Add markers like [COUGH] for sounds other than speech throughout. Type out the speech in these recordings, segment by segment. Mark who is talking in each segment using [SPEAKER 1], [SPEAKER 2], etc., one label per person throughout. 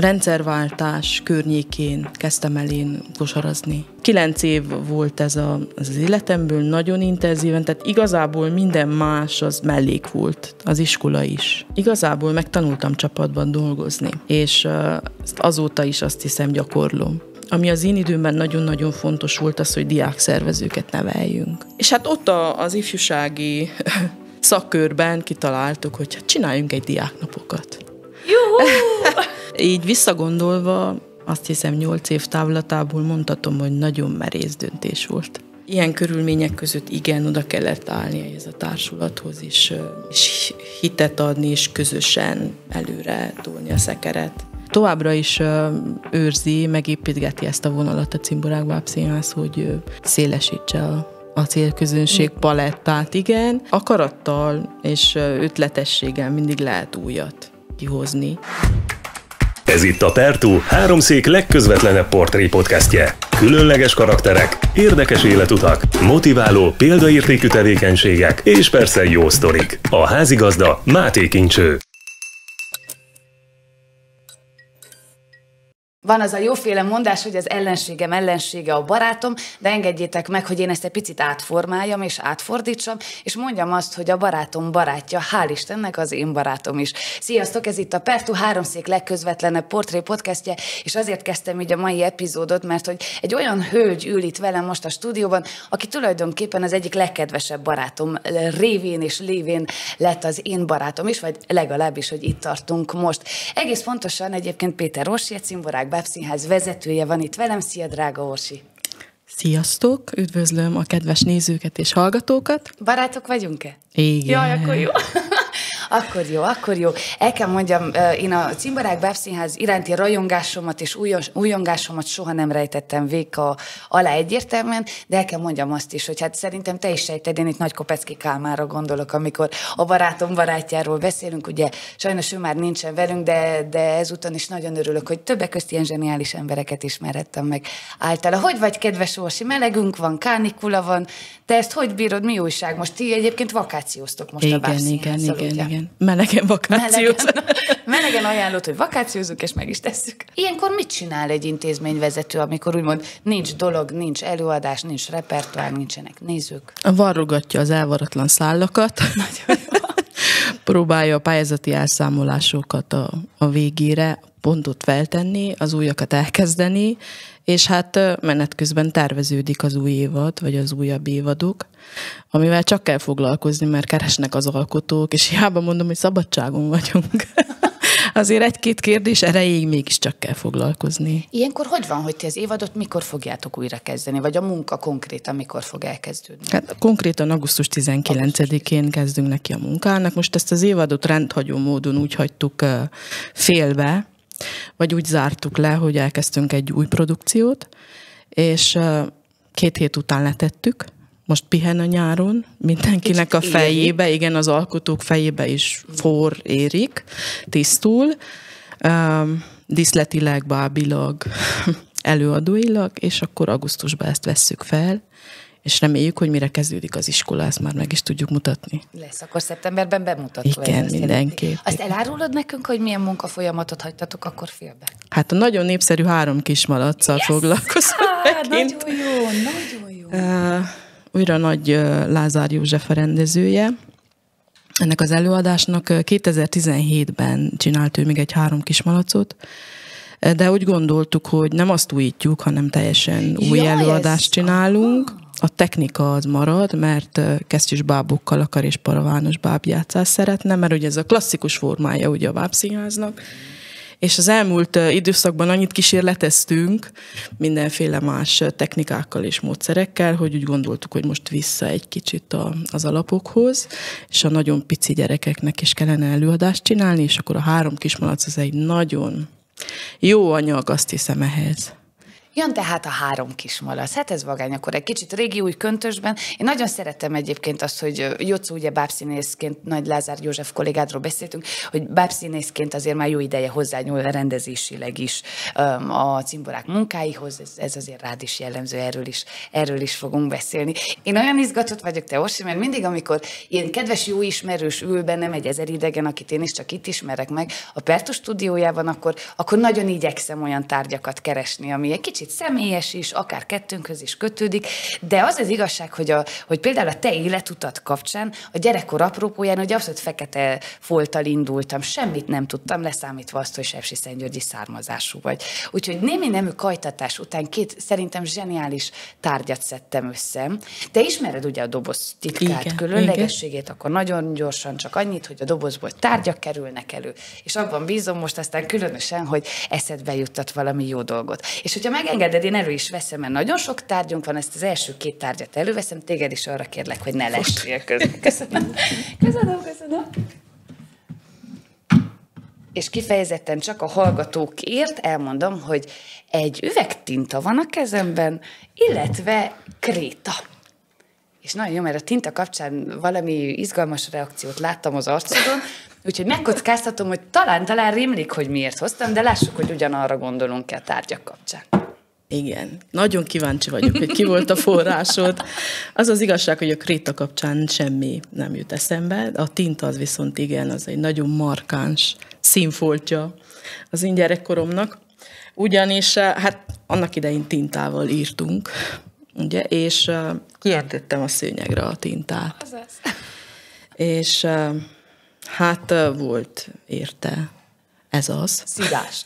[SPEAKER 1] rendszerváltás környékén kezdtem el én kosarazni. Kilenc év volt ez a, az életemből, nagyon intenzíven, tehát igazából minden más az mellék volt, az iskola is. Igazából megtanultam csapatban dolgozni, és uh, azóta is azt hiszem gyakorlom ami az én időmben nagyon-nagyon fontos volt az, hogy diák szervezőket neveljünk. És hát ott a, az ifjúsági [LAUGHS] szakkörben kitaláltuk, hogy hát csináljunk egy diáknapokat.
[SPEAKER 2] Juhu! [LAUGHS]
[SPEAKER 1] Így visszagondolva, azt hiszem nyolc év távlatából mondhatom, hogy nagyon merész döntés volt. Ilyen körülmények között igen, oda kellett állni ez a társulathoz is, és hitet adni, és közösen előre tolni a szekeret. Továbbra is őrzi, megépítgeti ezt a vonalat a Cimborák Bábszínház, hogy szélesítse a a célközönség palettát, igen. Akarattal és ötletességgel mindig lehet újat kihozni.
[SPEAKER 3] Ez itt a Pertu háromszék legközvetlenebb portré podcastje. Különleges karakterek, érdekes életutak, motiváló, példaértékű tevékenységek és persze jó sztorik. A házigazda Máté Kincső.
[SPEAKER 2] Van az a jóféle mondás, hogy az ellenségem ellensége a barátom, de engedjétek meg, hogy én ezt egy picit átformáljam és átfordítsam, és mondjam azt, hogy a barátom barátja, hál' Istennek az én barátom is. Sziasztok, ez itt a Pertu háromszék legközvetlenebb portré podcastje, és azért kezdtem így a mai epizódot, mert hogy egy olyan hölgy ül itt velem most a stúdióban, aki tulajdonképpen az egyik legkedvesebb barátom révén és lévén lett az én barátom is, vagy legalábbis, hogy itt tartunk most. Egész pontosan egyébként Péter Rossi, egy Bábszínház vezetője van itt velem. Szia, drága Orsi!
[SPEAKER 1] Sziasztok! Üdvözlöm a kedves nézőket és hallgatókat!
[SPEAKER 2] Barátok vagyunk-e?
[SPEAKER 1] Igen.
[SPEAKER 2] Jaj, akkor jó. [LAUGHS] Akkor jó, akkor jó. El kell mondjam, én a Cimbarák Bábszínház iránti rajongásomat és újongásomat soha nem rejtettem véka alá egyértelműen, de el kell mondjam azt is, hogy hát szerintem te is sejted, én itt Nagy Kopecki Kálmára gondolok, amikor a barátom barátjáról beszélünk, ugye sajnos ő már nincsen velünk, de, de ezúton is nagyon örülök, hogy többek közt ilyen zseniális embereket ismerhettem meg általa. Hogy vagy, kedves Orsi? Melegünk van, kánikula van, te ezt hogy bírod, mi újság? Most ti egyébként vakációztok most
[SPEAKER 1] igen,
[SPEAKER 2] a
[SPEAKER 1] Igen, igen, igen, igen. Melegen vakációzunk.
[SPEAKER 2] Melegen, [LAUGHS] melegen ajánlott, hogy vakációzunk, és meg is tesszük. Ilyenkor mit csinál egy intézményvezető, amikor úgymond nincs dolog, nincs előadás, nincs repertoár, nincsenek nézők?
[SPEAKER 1] Varrogatja az elvaratlan szállakat. [LAUGHS] [LAUGHS] Próbálja a pályázati elszámolásokat a, a végére pontot feltenni, az újakat elkezdeni, és hát menet közben terveződik az új évad, vagy az újabb évadok, amivel csak kell foglalkozni, mert keresnek az alkotók, és hiába mondom, hogy szabadságon vagyunk. [LAUGHS] Azért egy-két kérdés erejéig mégiscsak kell foglalkozni.
[SPEAKER 2] Ilyenkor hogy van, hogy ti az évadot mikor fogjátok újra kezdeni, vagy a munka konkrétan mikor fog elkezdődni?
[SPEAKER 1] Hát konkrétan augusztus 19-én kezdünk neki a munkának. Most ezt az évadot rendhagyó módon úgy hagytuk félbe, vagy úgy zártuk le, hogy elkezdtünk egy új produkciót, és két hét után letettük, most pihen a nyáron, mindenkinek a fejébe, igen, az alkotók fejébe is for érik, tisztul, um, diszletileg, bábilag, [LAUGHS] előadóilag, és akkor augusztusban ezt vesszük fel, és reméljük, hogy mire kezdődik az iskola, ezt már meg is tudjuk mutatni.
[SPEAKER 2] Lesz, akkor szeptemberben bemutató.
[SPEAKER 1] Igen, mindenképp.
[SPEAKER 2] Azt elárulod nekünk, hogy milyen munkafolyamatot hagytatok akkor félbe?
[SPEAKER 1] Hát a nagyon népszerű három kismalacsal yes! foglalkozunk.
[SPEAKER 2] Ah, nagyon jó, nagyon jó. Uh,
[SPEAKER 1] újra nagy uh, Lázár József a rendezője. Ennek az előadásnak 2017-ben csinált ő még egy három kismalacot, de úgy gondoltuk, hogy nem azt újítjuk, hanem teljesen új ja, előadást csinálunk. Aha a technika az marad, mert kesztyűs bábokkal akar és paravános bábjátszás szeretne, mert ugye ez a klasszikus formája ugye a bábszínháznak, és az elmúlt időszakban annyit kísérleteztünk mindenféle más technikákkal és módszerekkel, hogy úgy gondoltuk, hogy most vissza egy kicsit a, az alapokhoz, és a nagyon pici gyerekeknek is kellene előadást csinálni, és akkor a három kismalac az egy nagyon jó anyag, azt hiszem ehhez.
[SPEAKER 2] Jön tehát a három kis malac. Hát ez vagány, akkor egy kicsit régi új köntösben. Én nagyon szeretem egyébként azt, hogy Jocó ugye bábszínészként, Nagy Lázár József kollégádról beszéltünk, hogy bábszínészként azért már jó ideje hozzányúl rendezésileg is a cimborák munkáihoz, ez, ez azért rád is jellemző, erről is, erről is fogunk beszélni. Én olyan izgatott vagyok, te Orsi, mert mindig, amikor ilyen kedves jó ismerős ül bennem egy ezer idegen, akit én is csak itt ismerek meg, a Pertus stúdiójában, akkor, akkor nagyon igyekszem olyan tárgyakat keresni, ami egy kicsit személyes is, akár kettőnkhöz is kötődik, de az az igazság, hogy, a, hogy például a te életutat kapcsán a gyerekkor apropóján, hogy abszolút fekete folttal indultam, semmit nem tudtam, leszámítva azt, hogy Sepsi Szentgyörgyi származású vagy. Úgyhogy némi nemű kajtatás után két szerintem zseniális tárgyat szedtem össze. De ismered ugye a doboz titkát,
[SPEAKER 1] Igen,
[SPEAKER 2] különlegességét, akkor nagyon gyorsan csak annyit, hogy a dobozból tárgyak kerülnek elő. És abban bízom most aztán különösen, hogy eszedbe juttat valami jó dolgot. És hogyha megengeded, én elő is veszem, mert nagyon sok tárgyunk van, ezt az első két tárgyat előveszem, téged is arra kérlek, hogy ne lessél közben. Köszönöm. Köszönöm, köszönöm. És kifejezetten csak a hallgatókért elmondom, hogy egy üvegtinta van a kezemben, illetve kréta. És nagyon jó, mert a tinta kapcsán valami izgalmas reakciót láttam az arcodon, úgyhogy megkockáztatom, hogy talán, talán rémlik, hogy miért hoztam, de lássuk, hogy ugyanarra gondolunk-e a tárgyak kapcsán.
[SPEAKER 1] Igen, nagyon kíváncsi vagyok, hogy ki volt a forrásod. Az az igazság, hogy a kréta kapcsán semmi nem jut eszembe, a tinta az viszont igen, az egy nagyon markáns színfoltja az én gyerekkoromnak. Ugyanis hát annak idején tintával írtunk, ugye, és uh, kiöntöttem a szőnyegre a tintát.
[SPEAKER 2] Azaz.
[SPEAKER 1] És uh, hát volt érte ez az.
[SPEAKER 2] Szidás.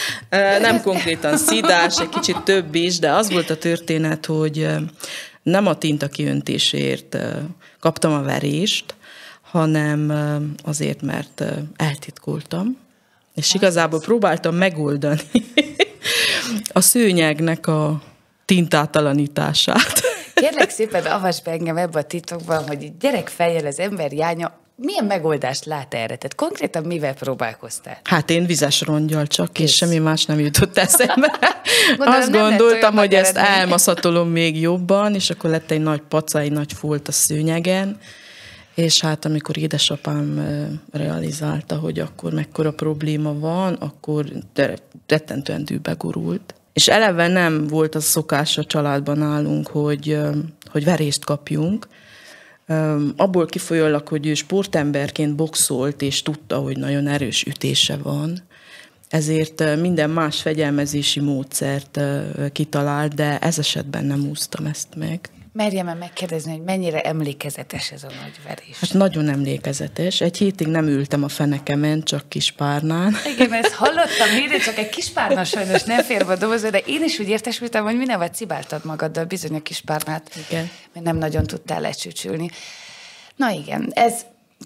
[SPEAKER 2] [LAUGHS]
[SPEAKER 1] nem konkrétan szidás, egy kicsit több is, de az volt a történet, hogy nem a tinta kiöntésért kaptam a verést, hanem azért, mert eltitkoltam, és igazából próbáltam megoldani [LAUGHS] a szőnyegnek a tintátalanítását.
[SPEAKER 2] Kérlek szépen, avasd be engem ebbe a titokban, hogy gyerekfejjel az ember jánya milyen megoldást lát erre? Tehát konkrétan mivel próbálkoztál?
[SPEAKER 1] Hát én vizes rongyal csak, Kész. és semmi más nem jutott eszembe. [LAUGHS] Gondolom, Azt gondoltam, hogy ezt elmaszatolom még jobban, és akkor lett egy nagy paca, egy nagy folt a szőnyegen, és hát amikor édesapám realizálta, hogy akkor mekkora probléma van, akkor rettentően dűbe gurult. És eleve nem volt az szokás a családban nálunk, hogy, hogy verést kapjunk, abból kifolyólag, hogy ő sportemberként boxolt, és tudta, hogy nagyon erős ütése van, ezért minden más fegyelmezési módszert kitalált, de ez esetben nem úsztam ezt meg.
[SPEAKER 2] Merjem -e megkérdezni, hogy mennyire emlékezetes ez a nagy verés?
[SPEAKER 1] Hát nagyon emlékezetes. Egy hétig nem ültem a fenekemen, csak kispárnán.
[SPEAKER 2] Igen, ezt hallottam, [LAUGHS] miért csak egy kispárna sajnos nem fér a dobozba, de én is úgy értesültem, hogy minden vagy cibáltad magaddal bizony a kispárnát.
[SPEAKER 1] Igen.
[SPEAKER 2] Mert nem nagyon tudtál lecsücsülni. Na igen, ez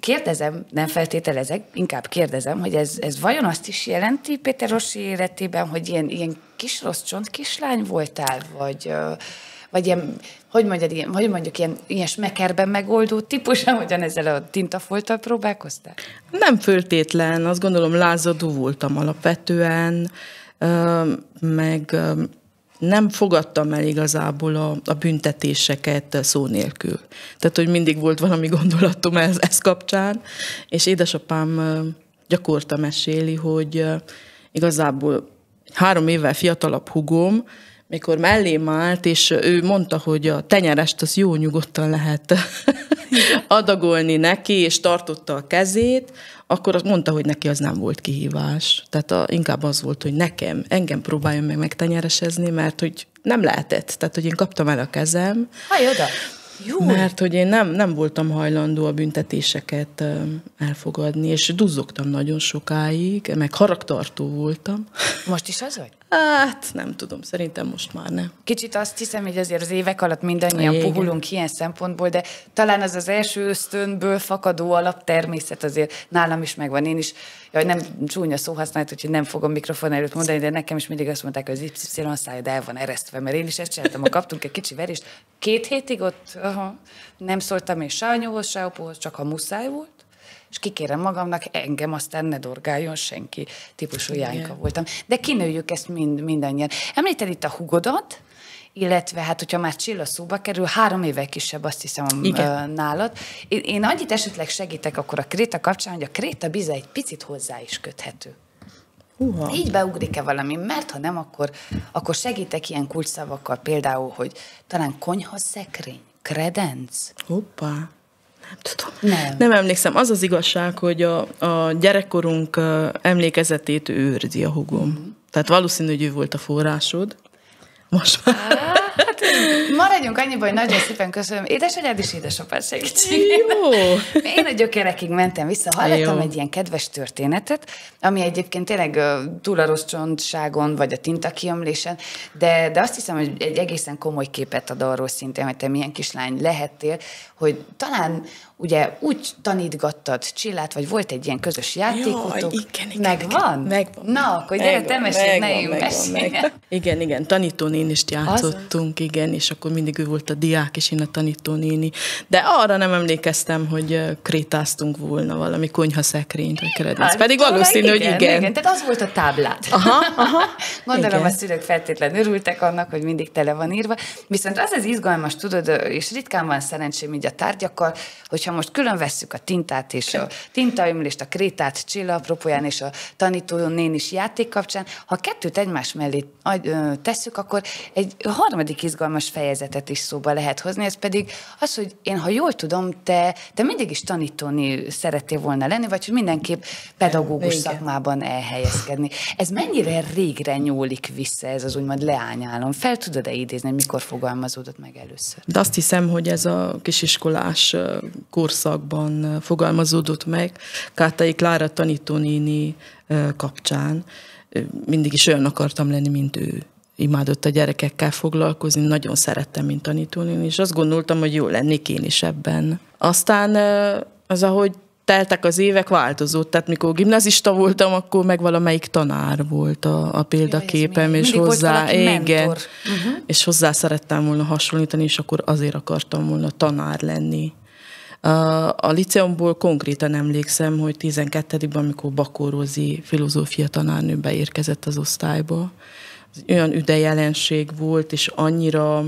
[SPEAKER 2] kérdezem, nem feltételezek, inkább kérdezem, hogy ez, ez vajon azt is jelenti Péter Rossi életében, hogy ilyen, ilyen kis rossz csont kislány voltál, vagy, vagy ilyen, hogy mondjad, ilyen, hogy mondjuk, ilyen, ilyen smekerben megoldó típus, ahogyan ezzel a tintafolttal próbálkoztál?
[SPEAKER 1] Nem föltétlen, azt gondolom lázadó voltam alapvetően, meg nem fogadtam el igazából a, a büntetéseket szó nélkül. Tehát, hogy mindig volt valami gondolatom ez, ez kapcsán, és édesapám gyakorta meséli, hogy igazából három évvel fiatalabb hugom, mikor mellém állt, és ő mondta, hogy a tenyerest az jó nyugodtan lehet [LAUGHS] adagolni neki, és tartotta a kezét, akkor azt mondta, hogy neki az nem volt kihívás. Tehát a, inkább az volt, hogy nekem, engem próbáljon meg megtenyeresezni, mert hogy nem lehetett. Tehát, hogy én kaptam el a kezem.
[SPEAKER 2] Haj, oda!
[SPEAKER 1] Jó. Mert hogy én nem, nem voltam hajlandó a büntetéseket elfogadni, és duzzogtam nagyon sokáig, meg haragtartó voltam.
[SPEAKER 2] Most is az vagy?
[SPEAKER 1] Hát, nem tudom, szerintem most már nem.
[SPEAKER 2] Kicsit azt hiszem, hogy azért az évek alatt mindannyian Igen. puhulunk ilyen szempontból, de talán az az első ösztönből fakadó alaptermészet azért nálam is megvan. Én is, jaj, nem csúnya szó használat, úgyhogy nem fogom mikrofon előtt mondani, de nekem is mindig azt mondták, hogy az Y szájad el van eresztve, mert én is ezt csináltam, ha kaptunk egy kicsi verést. Két hétig ott aha, nem szóltam én se anyóhoz, se apóhoz, csak ha muszáj volt és kikérem magamnak, engem aztán ne dorgáljon senki, típusú Jánka voltam. De kinőjük ezt mind, mindannyian. Említed itt a hugodat, illetve hát, hogyha már Csilla szóba kerül, három éve kisebb, azt hiszem, Igen. nálad. Én, én annyit esetleg segítek akkor a Kréta kapcsán, hogy a Kréta biza egy picit hozzá is köthető. Uh-ha. Így beugrik-e valami, mert ha nem, akkor, akkor segítek ilyen kulcsszavakkal, például, hogy talán konyhaszekrény, kredenc.
[SPEAKER 1] Hoppá. Nem tudom. Nem. nem emlékszem. Az az igazság, hogy a, a gyerekkorunk emlékezetét őrzi a hugom. Mm. Tehát valószínű, hogy ő volt a forrásod.
[SPEAKER 2] Most már. Hát, maradjunk annyiban, hogy nagyon szépen köszönöm. Édesanyád és édesapád segítségét. Jó. Én a gyökerekig mentem vissza. Hallottam Jó. egy ilyen kedves történetet, ami egyébként tényleg túl a rossz csontságon, vagy a tintakiömlésen, de, de azt hiszem, hogy egy egészen komoly képet ad arról szintén, hogy te milyen kislány lehettél, hogy talán ugye úgy tanítgattad Csillát, vagy volt egy ilyen közös játékotok.
[SPEAKER 1] Jaj, igen, igen,
[SPEAKER 2] megvan?
[SPEAKER 1] Megvan.
[SPEAKER 2] Na, akkor gyere, te mesélj, ne én
[SPEAKER 1] Igen, igen, tanítónén is játszottunk, Az? igen, és akkor mindig ő volt a diák, és én a tanítónéni. De arra nem emlékeztem, hogy krétáztunk volna valami konyhaszekrényt, vagy keredec. Hát, Pedig valószínű, igen, hogy igen. igen.
[SPEAKER 2] Tehát az volt a táblát. Aha, aha. [LAUGHS] Gondolom, igen. a szülők feltétlenül örültek annak, hogy mindig tele van írva. Viszont az az izgalmas, tudod, és ritkán van szerencsém így a tárgyakkal, hogy hogyha most külön vesszük a tintát és a tintaömlést, a krétát Csilla apropóján és a tanító is játék kapcsán, ha kettőt egymás mellé tesszük, akkor egy harmadik izgalmas fejezetet is szóba lehet hozni, ez pedig az, hogy én, ha jól tudom, te, te mindig is tanítóni szerettél volna lenni, vagy hogy mindenképp pedagógus Igen. szakmában elhelyezkedni. Ez mennyire régre nyúlik vissza ez az úgymond leányálom? Fel tudod-e idézni, mikor fogalmazódott meg először?
[SPEAKER 1] De azt hiszem, hogy ez a kisiskolás korszakban fogalmazódott meg Kátai Klára tanítónéni kapcsán. Mindig is olyan akartam lenni, mint ő. Imádott a gyerekekkel foglalkozni, nagyon szerettem, mint tanítónéni, és azt gondoltam, hogy jó lennék én is ebben. Aztán az, ahogy teltek az évek, változott. Tehát mikor gimnazista voltam, akkor meg valamelyik tanár volt a, a példaképem, és hozzá, igen, uh-huh. és hozzá szerettem volna hasonlítani, és akkor azért akartam volna tanár lenni. A liceumból konkrétan emlékszem, hogy 12-ben, amikor Bakó Rozi filozófia tanárnő beérkezett az osztályba, olyan üdejelenség volt, és annyira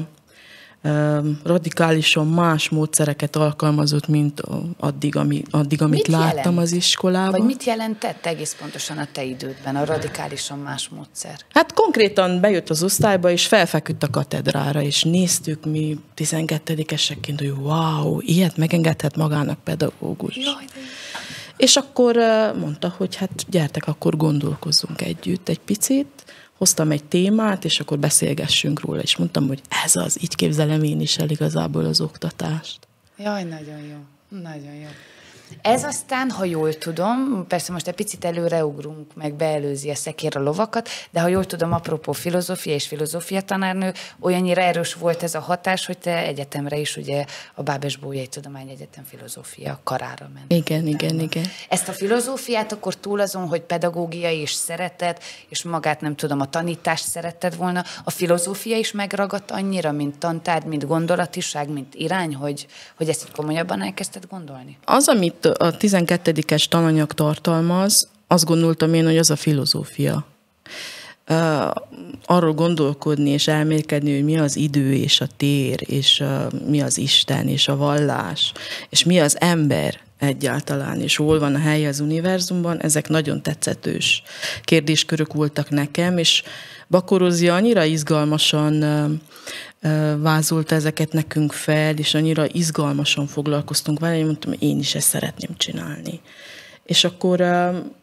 [SPEAKER 1] radikálisan más módszereket alkalmazott, mint addig, ami, addig amit mit láttam jelent? az iskolában.
[SPEAKER 2] Vagy mit jelentett egész pontosan a te idődben a radikálisan más módszer?
[SPEAKER 1] Hát konkrétan bejött az osztályba, és felfeküdt a katedrára, és néztük mi 12-esekként, hogy wow, ilyet megengedhet magának pedagógus. Jaj, de... És akkor mondta, hogy hát gyertek, akkor gondolkozzunk együtt egy picit, hoztam egy témát, és akkor beszélgessünk róla, és mondtam, hogy ez az, így képzelem én is el igazából az oktatást.
[SPEAKER 2] Jaj, nagyon jó, nagyon jó. Ez aztán, ha jól tudom, persze most egy picit előreugrunk, meg beelőzi a szekér a lovakat, de ha jól tudom, apropó filozófia és filozófia tanárnő, olyannyira erős volt ez a hatás, hogy te egyetemre is ugye a Bábes Bójai Tudományegyetem filozófia karára ment.
[SPEAKER 1] Igen, igen, igen.
[SPEAKER 2] Ezt a filozófiát akkor túl azon, hogy pedagógia és szeretet, és magát nem tudom, a tanítást szeretted volna, a filozófia is megragadt annyira, mint tantárgy, mint gondolatiság, mint irány, hogy, hogy ezt komolyabban elkezdted gondolni?
[SPEAKER 1] Az, amit amit a 12-es tananyag tartalmaz, azt gondoltam én, hogy az a filozófia. Arról gondolkodni és elmélkedni, hogy mi az idő és a tér, és mi az Isten és a vallás, és mi az ember egyáltalán, és hol van a helye az univerzumban, ezek nagyon tetszetős kérdéskörök voltak nekem, és Bakorozi annyira izgalmasan vázolta ezeket nekünk fel, és annyira izgalmasan foglalkoztunk vele, hogy mondtam, hogy én is ezt szeretném csinálni. És akkor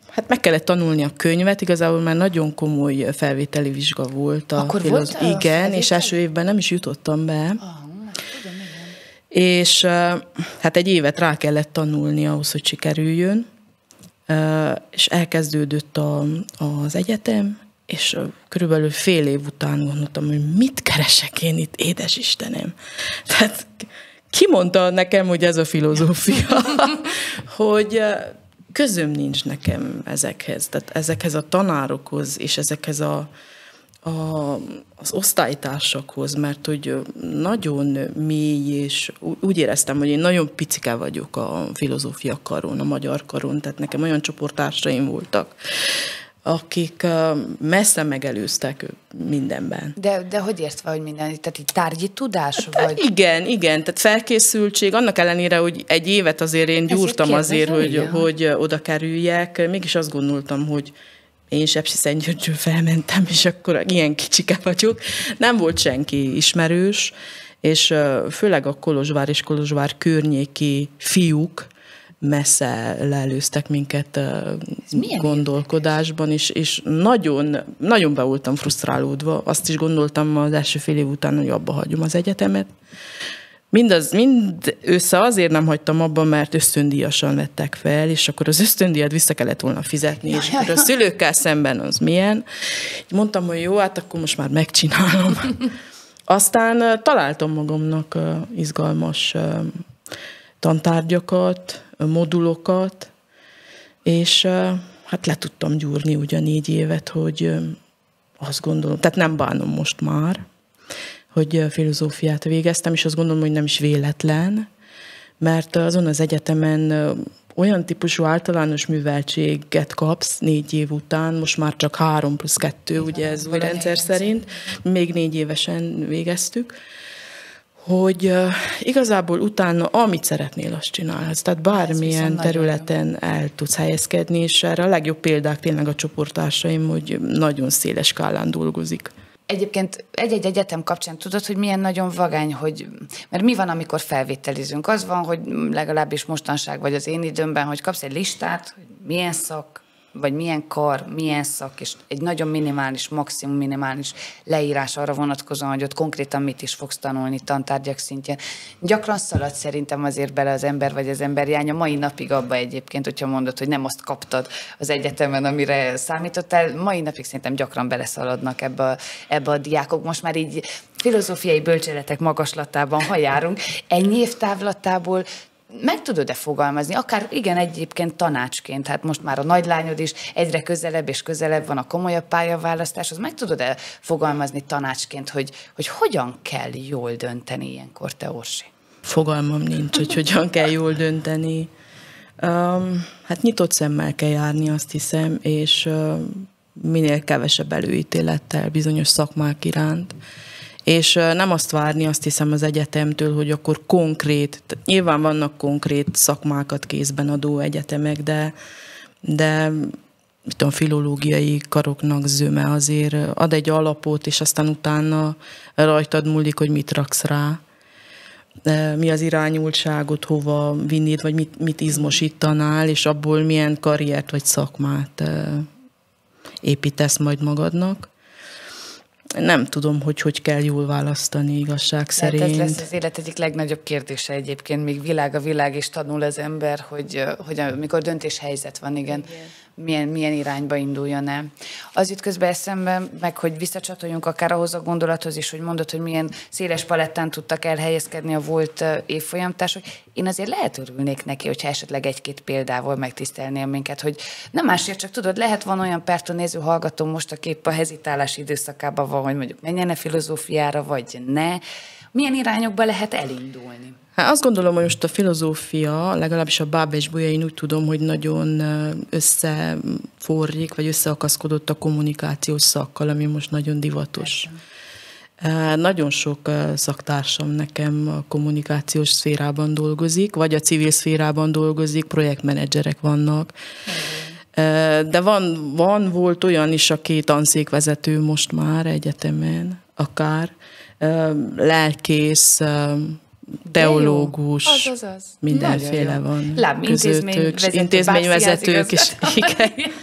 [SPEAKER 1] hát meg kellett tanulni a könyvet, igazából már nagyon komoly felvételi vizsga volt.
[SPEAKER 2] A akkor filoz... volt
[SPEAKER 1] Igen, és első évben nem is jutottam be. Ah, és hát egy évet rá kellett tanulni ahhoz, hogy sikerüljön, és elkezdődött a, az egyetem, és körülbelül fél év után gondoltam, hogy mit keresek én itt, édes Istenem. Tehát ki mondta nekem, hogy ez a filozófia, [LAUGHS] hogy közöm nincs nekem ezekhez, tehát ezekhez a tanárokhoz, és ezekhez a, a, az osztálytársakhoz, mert hogy nagyon mély, és úgy éreztem, hogy én nagyon picike vagyok a filozófia karon, a magyar karon, tehát nekem olyan csoporttársaim voltak, akik messze megelőztek mindenben.
[SPEAKER 2] De, de hogy értve, hogy minden? Tehát így tárgyi tudás?
[SPEAKER 1] Hát, vagy? Igen, igen, tehát felkészültség, annak ellenére, hogy egy évet azért én gyúrtam azért, hogy, hogy oda kerüljek, mégis azt gondoltam, hogy én Sepsi Szentgyörgyről felmentem, és akkor ilyen kicsike vagyok. Nem volt senki ismerős, és főleg a Kolozsvár és Kolozsvár környéki fiúk messze leelőztek minket gondolkodásban, és, és nagyon, nagyon be voltam frusztrálódva. Azt is gondoltam az első fél év után, hogy abba hagyom az egyetemet. Mindaz, mind össze azért nem hagytam abba, mert ösztöndíjasan vettek fel, és akkor az ösztöndíjat vissza kellett volna fizetni, és akkor a szülőkkel szemben az milyen. Így mondtam, hogy jó, hát akkor most már megcsinálom. Aztán találtam magamnak izgalmas tantárgyakat, modulokat, és hát le tudtam gyúrni ugye négy évet, hogy azt gondolom, tehát nem bánom most már, hogy filozófiát végeztem, és azt gondolom, hogy nem is véletlen, mert azon az egyetemen olyan típusú általános műveltséget kapsz négy év után, most már csak három plusz kettő, ugye ez új rendszer szerint, még négy évesen végeztük, hogy uh, igazából utána amit szeretnél, azt csinálhatsz. Tehát bármilyen területen el tudsz helyezkedni, és erre a legjobb példák tényleg a csoporttársaim, hogy nagyon széles skálán dolgozik.
[SPEAKER 2] Egyébként egy-egy egyetem kapcsán tudod, hogy milyen nagyon vagány, hogy, mert mi van, amikor felvételizünk? Az van, hogy legalábbis mostanság vagy az én időmben, hogy kapsz egy listát, hogy milyen szak, vagy milyen kar, milyen szak, és egy nagyon minimális, maximum minimális leírás arra vonatkozóan, hogy ott konkrétan mit is fogsz tanulni tantárgyak szintjén. Gyakran szalad szerintem azért bele az ember, vagy az ember jánya mai napig abba egyébként, hogyha mondod, hogy nem azt kaptad az egyetemen, amire számítottál, mai napig szerintem gyakran beleszaladnak ebbe a, ebbe a diákok. Most már így filozófiai bölcseletek magaslatában, ha járunk, ennyi évtávlatából meg tudod-e fogalmazni, akár igen, egyébként tanácsként, hát most már a nagylányod is egyre közelebb és közelebb van a komolyabb pályaválasztáshoz, meg tudod-e fogalmazni tanácsként, hogy, hogy hogyan kell jól dönteni ilyenkor, te Orsi?
[SPEAKER 1] Fogalmam nincs, hogy hogyan kell jól dönteni. Um, hát nyitott szemmel kell járni, azt hiszem, és uh, minél kevesebb előítélettel bizonyos szakmák iránt és nem azt várni, azt hiszem az egyetemtől, hogy akkor konkrét, nyilván vannak konkrét szakmákat kézben adó egyetemek, de, de mit tudom, filológiai karoknak zöme azért ad egy alapot, és aztán utána rajtad múlik, hogy mit raksz rá. Mi az irányultságot, hova vinnéd, vagy mit, mit izmosítanál, és abból milyen karriert vagy szakmát építesz majd magadnak nem tudom, hogy hogy kell jól választani igazság szerint.
[SPEAKER 2] Hát ez lesz az élet egyik legnagyobb kérdése egyébként, még világ a világ, és tanul az ember, hogy, hogy amikor döntéshelyzet van, igen, igen milyen, milyen irányba induljon el. Az jut közben eszembe, meg hogy visszacsatoljunk akár ahhoz a gondolathoz is, hogy mondod, hogy milyen széles palettán tudtak elhelyezkedni a volt évfolyamtársak. Én azért lehet örülnék neki, hogyha esetleg egy-két példával megtisztelnél minket, hogy nem másért, csak tudod, lehet van olyan perton néző hallgató most, a kép a hezitálás időszakában van, hogy mondjuk menjen a filozófiára, vagy ne. Milyen irányokba lehet elindulni?
[SPEAKER 1] Hát azt gondolom, hogy most a filozófia, legalábbis a Báb és Bolya, én úgy tudom, hogy nagyon összeforrik, vagy összeakaszkodott a kommunikációs szakkal, ami most nagyon divatos. Persze. Nagyon sok szaktársam nekem a kommunikációs szférában dolgozik, vagy a civil szférában dolgozik, projektmenedzserek vannak. De van, van, volt olyan is, aki tanszékvezető most már egyetemen, akár lelkész, teológus, az, az, az. mindenféle van
[SPEAKER 2] Lám, intézményvezetők, intézményvezetők is. Igen. [LAUGHS]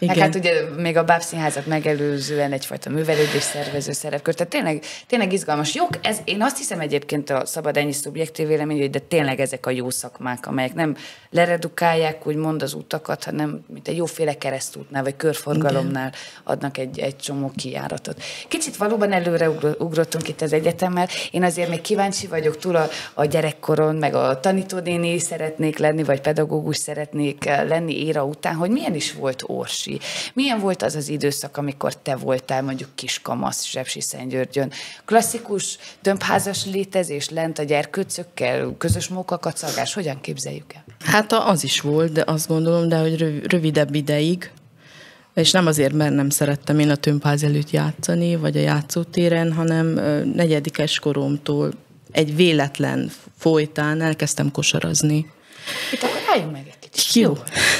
[SPEAKER 2] Igen. Meg hát ugye még a bábszínházat megelőzően egyfajta művelődés szervező szerepkör. Tehát tényleg, tényleg izgalmas. Jó, ez, én azt hiszem egyébként a szabad ennyi szubjektív vélemény, hogy de tényleg ezek a jó szakmák, amelyek nem leredukálják úgymond az utakat, hanem mint egy jóféle keresztútnál, vagy körforgalomnál adnak egy, egy csomó kijáratot. Kicsit valóban előre ugrottunk itt az egyetemmel. Én azért még kíváncsi vagyok túl a a, gyerekkoron, meg a tanítónéni szeretnék lenni, vagy pedagógus szeretnék lenni éra után, hogy milyen is volt Orsi? Milyen volt az az időszak, amikor te voltál mondjuk kiskamasz Zsepsi Szentgyörgyön? Klasszikus tömbházas létezés lent a gyerkőcökkel, közös mókakacagás, hogyan képzeljük el?
[SPEAKER 1] Hát az is volt, de azt gondolom, de hogy rövidebb ideig, és nem azért, mert nem szerettem én a tömbház előtt játszani, vagy a játszótéren, hanem negyedikes koromtól egy véletlen folytán elkezdtem kosarazni.
[SPEAKER 2] Itt akkor álljunk meg egy kicsit. Jó.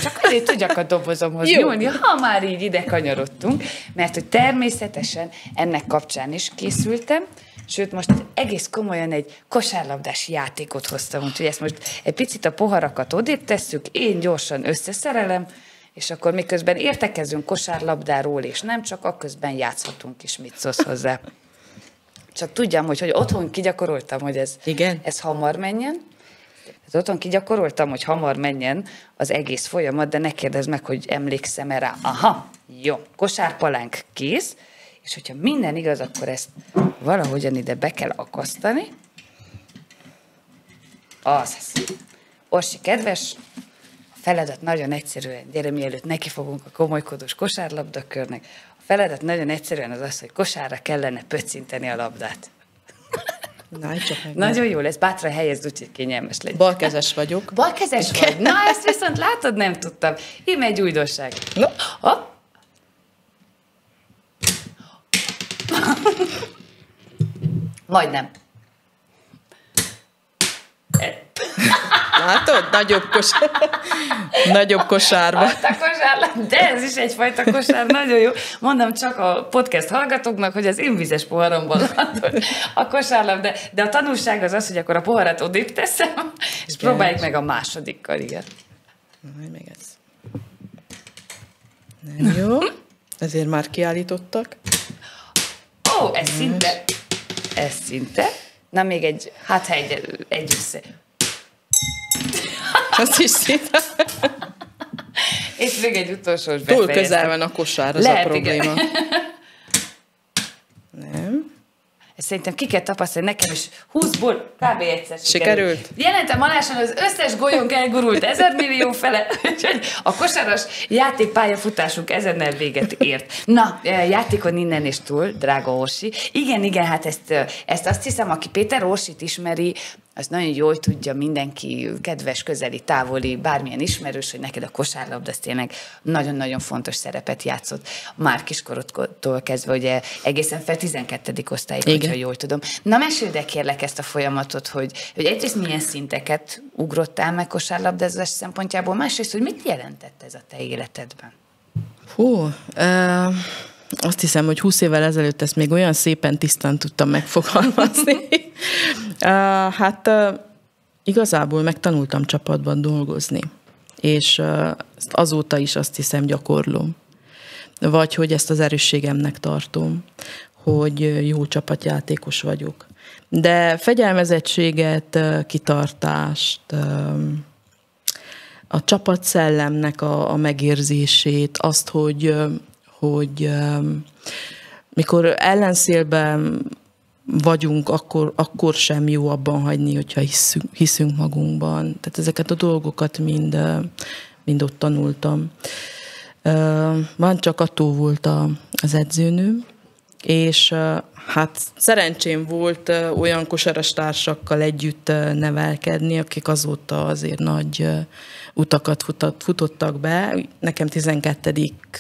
[SPEAKER 2] Csak azért tudjak a dobozomhoz Jó. nyúlni, ha már így ide kanyarodtunk, mert hogy természetesen ennek kapcsán is készültem, Sőt, most egész komolyan egy kosárlabdás játékot hoztam, úgyhogy ezt most egy picit a poharakat odébb tesszük, én gyorsan összeszerelem, és akkor miközben értekezünk kosárlabdáról, és nem csak, akközben játszhatunk is, mit szólsz hozzá. Csak tudjam, hogy, hogy otthon kigyakoroltam, hogy ez,
[SPEAKER 1] Igen.
[SPEAKER 2] ez hamar menjen. Ez otthon kigyakoroltam, hogy hamar menjen az egész folyamat, de ne kérdezz meg, hogy emlékszem-e rá. Aha, jó, kosárpalánk kész, és hogyha minden igaz, akkor ezt valahogyan ide be kell akasztani. Az. Orsi kedves, feladat nagyon egyszerűen, gyere mielőtt neki fogunk a komolykodós kosárlabdakörnek, a feladat nagyon egyszerűen az az, hogy kosárra kellene pöccinteni a labdát.
[SPEAKER 1] Na, csak
[SPEAKER 2] Nagyon jó lesz, bátran helyezd, úgyhogy kényelmes legyen.
[SPEAKER 1] Balkezes vagyok.
[SPEAKER 2] Balkezes vagy? Na, ezt viszont látod, nem tudtam. Íme egy újdonság. No. Hopp. Majdnem.
[SPEAKER 1] Látod? Nagyobb, kos... Nagyobb kosárba.
[SPEAKER 2] Azt a kosár, de ez is egyfajta kosár, nagyon jó. Mondom csak a podcast hallgatóknak, hogy az én vizes poharamban a kosárlap, de, de a tanulság az az, hogy akkor a poharat odébb teszem, és próbáljuk meg a másodikkal, igen.
[SPEAKER 1] Majd még ez. Nem jó. Ezért már kiállítottak.
[SPEAKER 2] Ó, ez szinte, ez szinte. Na még egy, hát ha egy, egy össze.
[SPEAKER 1] Azt is szinte.
[SPEAKER 2] És még egy utolsó
[SPEAKER 1] Túl közel van a kosár, az Lehet, a probléma. Igen. Nem.
[SPEAKER 2] Ezt szerintem ki kell tapasztalni, nekem is 20-ból kb. egyszer sikerült.
[SPEAKER 1] sikerült.
[SPEAKER 2] Jelentem alásan az összes golyónk elgurult ezer millió fele, [LAUGHS] úgyhogy a kosaras játékpályafutásunk ezennel véget ért. Na, játékon innen és túl, drága Orsi. Igen, igen, hát ezt, ezt azt hiszem, aki Péter Orsit ismeri, az nagyon jól tudja mindenki, kedves, közeli, távoli, bármilyen ismerős, hogy neked a kosárlabda az tényleg nagyon-nagyon fontos szerepet játszott. Már kiskorodtól kezdve, ugye egészen fel 12. osztályig, Igen. hogyha jól tudom. Na meséld el kérlek ezt a folyamatot, hogy, hogy egyrészt milyen szinteket ugrottál meg kosárlabdázás szempontjából, másrészt, hogy mit jelentett ez a te életedben?
[SPEAKER 1] Hú, uh azt hiszem, hogy 20 évvel ezelőtt ezt még olyan szépen tisztán tudtam megfogalmazni. [LAUGHS] hát igazából megtanultam csapatban dolgozni, és ezt azóta is azt hiszem gyakorlom. Vagy hogy ezt az erősségemnek tartom, hogy jó csapatjátékos vagyok. De fegyelmezettséget, kitartást, a csapatszellemnek a, a megérzését, azt, hogy hogy mikor ellenszélben vagyunk, akkor, akkor sem jó abban hagyni, hogyha hiszünk, hiszünk magunkban. Tehát ezeket a dolgokat mind, mind ott tanultam. Van csak Ató volt az edzőnő, és hát szerencsém volt olyan kosaras társakkal együtt nevelkedni, akik azóta azért nagy utakat futott, futottak be. Nekem 12.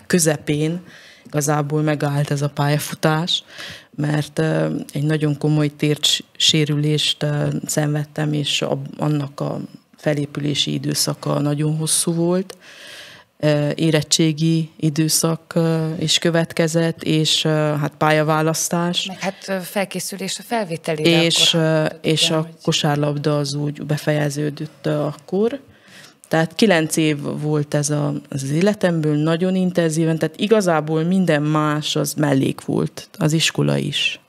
[SPEAKER 1] közepén igazából megállt ez a pályafutás, mert egy nagyon komoly térsérülést szenvedtem, és annak a felépülési időszaka nagyon hosszú volt érettségi időszak is következett, és hát pályaválasztás.
[SPEAKER 2] Meg hát felkészülés a felvételére.
[SPEAKER 1] És, akkor, és igen, a hogy... kosárlabda az úgy befejeződött akkor. Tehát kilenc év volt ez a, az életemből, nagyon intenzíven, tehát igazából minden más az mellék volt, az iskola is.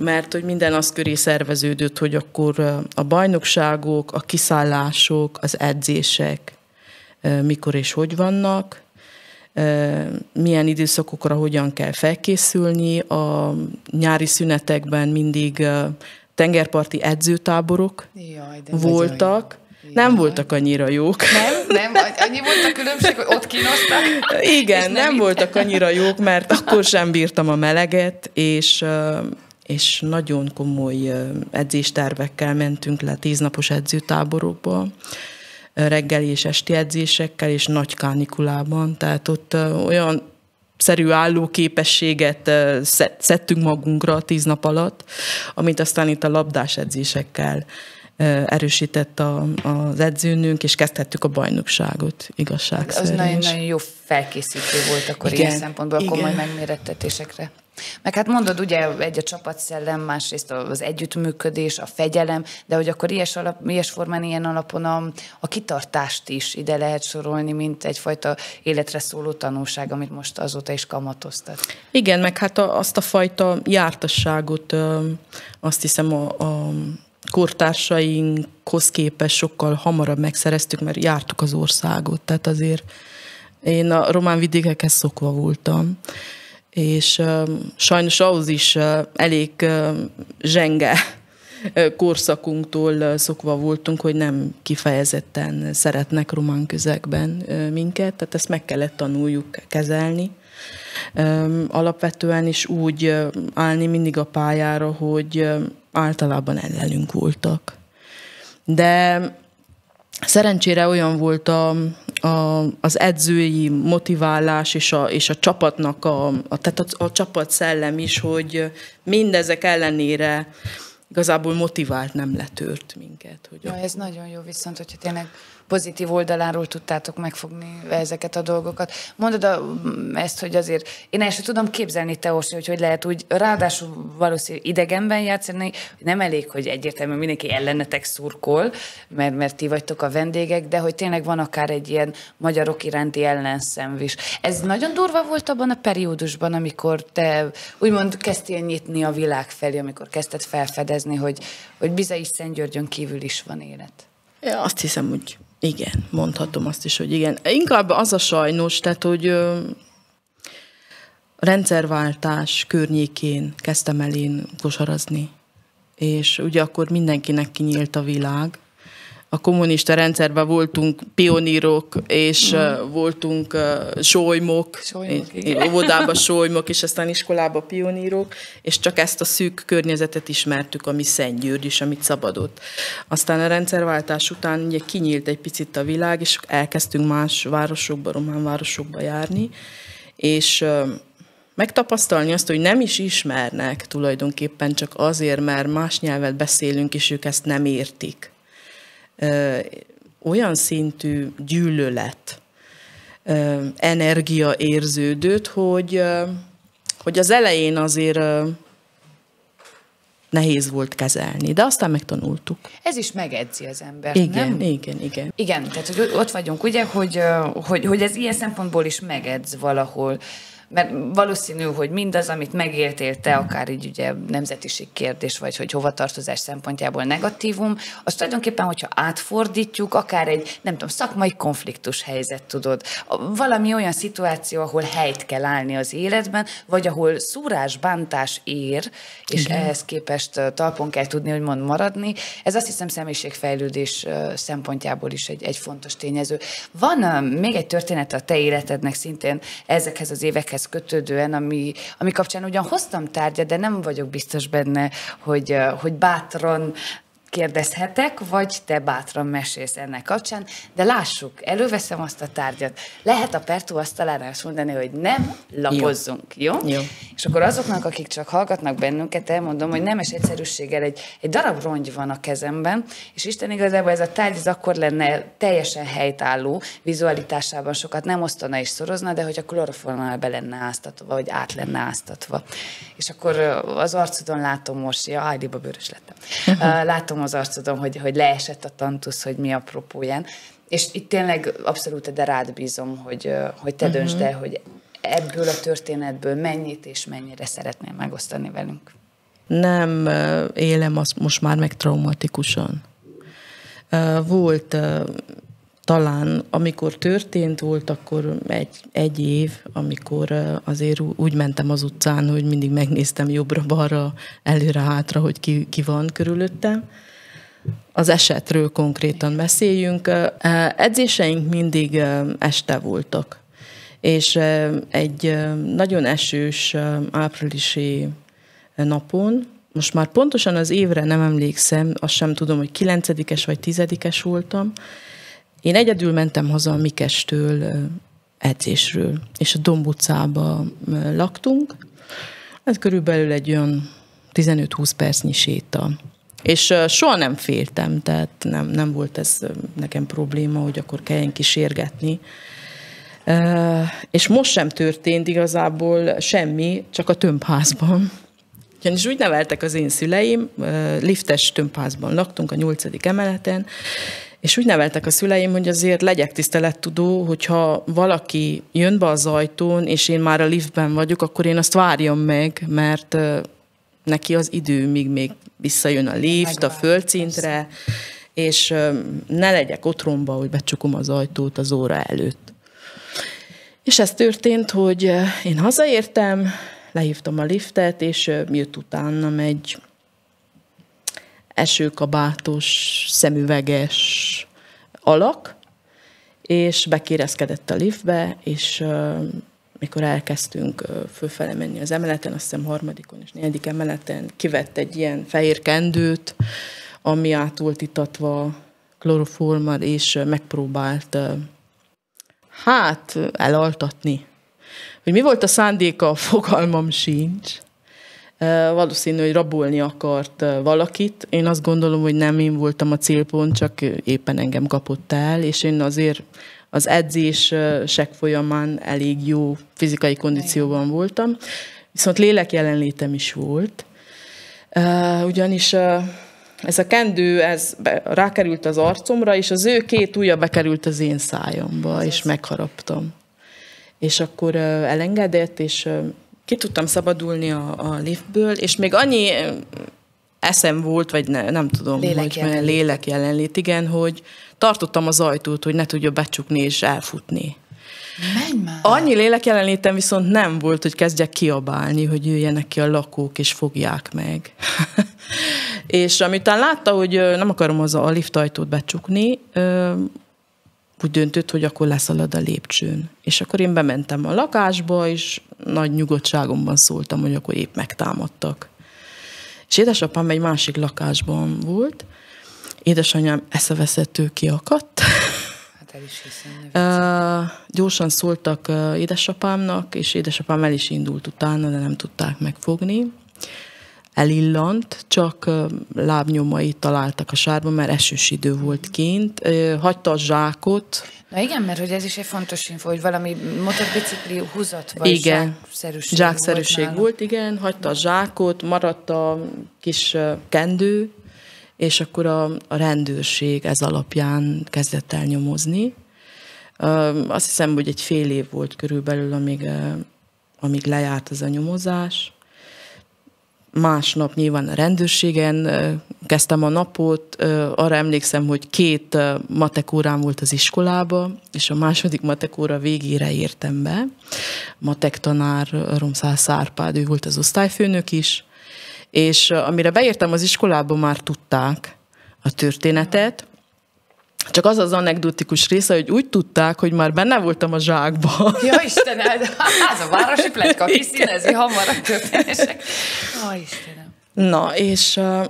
[SPEAKER 1] Mert hogy minden az köré szerveződött, hogy akkor a bajnokságok, a kiszállások, az edzések, mikor és hogy vannak, milyen időszakokra hogyan kell felkészülni. A nyári szünetekben mindig tengerparti edzőtáborok
[SPEAKER 2] Jaj,
[SPEAKER 1] voltak. Nem voltak annyira jók.
[SPEAKER 2] Nem, nem, annyi volt a különbség, hogy ott kínoztak.
[SPEAKER 1] Igen, nem, nem voltak annyira jók, mert akkor sem bírtam a meleget, és és nagyon komoly edzéstervekkel mentünk le tíznapos edzőtáborokba, reggeli és esti edzésekkel, és nagy kánikulában, tehát ott olyan szerű állóképességet szedtünk magunkra a tíz nap alatt, amit aztán itt a labdás edzésekkel erősített a, az edzőnünk, és kezdhettük a bajnokságot igazság
[SPEAKER 2] Az nagyon-nagyon jó felkészítő volt akkor igen, ilyen szempontból a komoly megmérettetésekre. Meg hát mondod, ugye egy a csapatszellem, másrészt az együttműködés, a fegyelem, de hogy akkor ilyes, alap, ilyes formán, ilyen alapon a, a kitartást is ide lehet sorolni, mint egyfajta életre szóló tanulság, amit most azóta is kamatoztat.
[SPEAKER 1] Igen, meg hát a, azt a fajta jártasságot azt hiszem a, a kortársainkhoz képest sokkal hamarabb megszereztük, mert jártuk az országot, tehát azért én a román vidékekhez szokva voltam, és sajnos ahhoz is elég zsenge korszakunktól szokva voltunk, hogy nem kifejezetten szeretnek román közegben minket, tehát ezt meg kellett tanuljuk kezelni. Alapvetően is úgy állni mindig a pályára, hogy általában ellenünk voltak. De szerencsére olyan volt a, a, az edzői motiválás és a, és a csapatnak, a, a, tehát a, a csapat szellem is, hogy mindezek ellenére igazából motivált nem letört minket.
[SPEAKER 2] Hogy ja, ez nagyon jó viszont, hogyha tényleg pozitív oldaláról tudtátok megfogni ezeket a dolgokat. Mondod a, ezt, hogy azért én el sem tudom képzelni, te Orsi, hogy hogy lehet úgy, ráadásul valószínűleg idegenben játszani, nem elég, hogy egyértelműen mindenki ellenetek szurkol, mert, mert ti vagytok a vendégek, de hogy tényleg van akár egy ilyen magyarok iránti ellenszem is. Ez nagyon durva volt abban a periódusban, amikor te úgymond kezdtél nyitni a világ felé, amikor kezdted felfedezni, hogy, hogy bizony Szentgyörgyön kívül is van élet.
[SPEAKER 1] Ja, azt hiszem, hogy igen, mondhatom azt is, hogy igen. Inkább az a sajnos, tehát, hogy ö, rendszerváltás környékén kezdtem el én kosarazni. És ugye akkor mindenkinek kinyílt a világ, a kommunista rendszerben voltunk pionírok, és mm. voltunk uh, solymok, solymok óvodában solymok, és aztán iskolába pionírok, és csak ezt a szűk környezetet ismertük, ami Szentgyörgy is, amit szabadott. Aztán a rendszerváltás után ugye kinyílt egy picit a világ, és elkezdtünk más városokba, román városokba járni, és uh, megtapasztalni azt, hogy nem is ismernek tulajdonképpen csak azért, mert más nyelvet beszélünk, és ők ezt nem értik olyan szintű gyűlölet, energia érződött, hogy, hogy az elején azért nehéz volt kezelni, de aztán megtanultuk.
[SPEAKER 2] Ez is megedzi az ember,
[SPEAKER 1] igen,
[SPEAKER 2] nem?
[SPEAKER 1] Igen, igen,
[SPEAKER 2] igen. tehát hogy ott vagyunk, ugye, hogy, hogy, hogy ez ilyen szempontból is megedz valahol mert valószínű, hogy mindaz, amit megéltél te, akár így ugye nemzetiség kérdés, vagy hogy hova tartozás szempontjából negatívum, az tulajdonképpen, hogyha átfordítjuk, akár egy, nem tudom, szakmai konfliktus helyzet, tudod, valami olyan szituáció, ahol helyt kell állni az életben, vagy ahol szúrás, bántás ér, és Igen. ehhez képest talpon kell tudni, hogy mond maradni, ez azt hiszem személyiségfejlődés szempontjából is egy, egy fontos tényező. Van még egy történet a te életednek szintén ezekhez az évekhez ügyekhez kötődően, ami, ami kapcsán ugyan hoztam tárgyat, de nem vagyok biztos benne, hogy, hogy bátran kérdezhetek, vagy te bátran mesélsz ennek kapcsán, de lássuk, előveszem azt a tárgyat. Lehet a Pertó asztalára azt mondani, hogy nem lapozzunk, jó? jó? jó. És akkor azoknak, akik csak hallgatnak bennünket, elmondom, hogy nemes egyszerűséggel egy, egy darab rongy van a kezemben, és Isten igazából ez a tárgy az akkor lenne teljesen helytálló, vizualitásában sokat nem osztana és szorozna, de hogy a kloroformál be lenne áztatva, vagy át lenne áztatva. És akkor az arcodon látom most, ja, ájdiba bőrös lettem. [LAUGHS] Látom látom az arcodon, hogy, hogy leesett a tantusz, hogy mi a propóján. És itt tényleg abszolút de rád bízom, hogy, hogy te uh-huh. döntsd el, hogy ebből a történetből mennyit és mennyire szeretnél megosztani velünk.
[SPEAKER 1] Nem élem azt most már meg traumatikusan. Volt talán amikor történt volt, akkor egy, egy év, amikor azért úgy mentem az utcán, hogy mindig megnéztem jobbra-balra, előre-hátra, hogy ki, ki van körülöttem. Az esetről konkrétan beszéljünk. Edzéseink mindig este voltak. És egy nagyon esős áprilisi napon, most már pontosan az évre nem emlékszem, azt sem tudom, hogy kilencedikes vagy tizedikes voltam, én egyedül mentem haza a Mikestől edzésről, és a Domb utcába laktunk. Ez körülbelül egy olyan 15-20 percnyi séta. És soha nem féltem, tehát nem, nem volt ez nekem probléma, hogy akkor kelljen kísérgetni. És most sem történt igazából semmi, csak a tömbházban. Ugyanis úgy neveltek az én szüleim, liftes tömbházban laktunk a nyolcadik emeleten, és úgy neveltek a szüleim, hogy azért legyek tisztelettudó, hogyha valaki jön be az ajtón, és én már a liftben vagyok, akkor én azt várjam meg, mert neki az idő, míg még visszajön a lift a földszintre, és ne legyek otthonba, hogy becsukom az ajtót az óra előtt. És ez történt, hogy én hazaértem, lehívtam a liftet, és jött utánam egy esőkabátos, szemüveges alak, és bekérezkedett a liftbe, és mikor elkezdtünk fölfele menni az emeleten, azt hiszem harmadikon és negyedik emeleten, kivett egy ilyen fehér kendőt, ami át volt itatva kloroformmal, és megpróbált hát elaltatni. Hogy mi volt a szándéka, fogalmam sincs valószínű, hogy rabolni akart valakit. Én azt gondolom, hogy nem én voltam a célpont, csak éppen engem kapott el, és én azért az edzések folyamán elég jó fizikai kondícióban voltam, viszont lélek jelenlétem is volt, ugyanis ez a kendő, ez rákerült az arcomra, és az ő két ujja bekerült az én szájamba, és megharaptam. És akkor elengedett, és ki tudtam szabadulni a, a liftből, és még annyi eszem volt, vagy ne, nem tudom, lélek hogy jelenlét. lélek jelenlét, igen, hogy tartottam az ajtót, hogy ne tudja becsukni és elfutni.
[SPEAKER 2] Menj már!
[SPEAKER 1] Annyi lélek jelenlétem viszont nem volt, hogy kezdjek kiabálni, hogy jöjjenek ki a lakók, és fogják meg. [LAUGHS] és amitán látta, hogy nem akarom az a liftajtót becsukni, úgy döntött, hogy akkor leszalad a lépcsőn. És akkor én bementem a lakásba, és nagy nyugodtságomban szóltam, hogy akkor épp megtámadtak. És édesapám egy másik lakásban volt, édesanyám eszeveszettő kiakadt.
[SPEAKER 2] Hát el is hiszem,
[SPEAKER 1] gyorsan szóltak édesapámnak, és édesapám el is indult utána, de nem tudták megfogni elillant, csak lábnyomait találtak a sárban, mert esős idő volt kint. Hagyta a zsákot.
[SPEAKER 2] Na igen, mert hogy ez is egy fontos info, hogy valami motorbicikli húzat vagy
[SPEAKER 1] igen.
[SPEAKER 2] zsákszerűség,
[SPEAKER 1] zsákszerűség
[SPEAKER 2] volt,
[SPEAKER 1] volt, igen. Hagyta a zsákot, maradt a kis kendő, és akkor a, a rendőrség ez alapján kezdett el nyomozni. Azt hiszem, hogy egy fél év volt körülbelül, amíg, amíg lejárt ez a nyomozás másnap nyilván a rendőrségen kezdtem a napot, arra emlékszem, hogy két matek órám volt az iskolába, és a második matek óra végére értem be. Matek tanár Romszál Szárpád, ő volt az osztályfőnök is, és amire beértem az iskolába, már tudták a történetet, csak az az anekdotikus része, hogy úgy tudták, hogy már benne voltam a zsákba.
[SPEAKER 2] Ja Istenem, ez a városi pletyka kiszínezi hamar a történések. Ó, Istenem.
[SPEAKER 1] Na, és uh,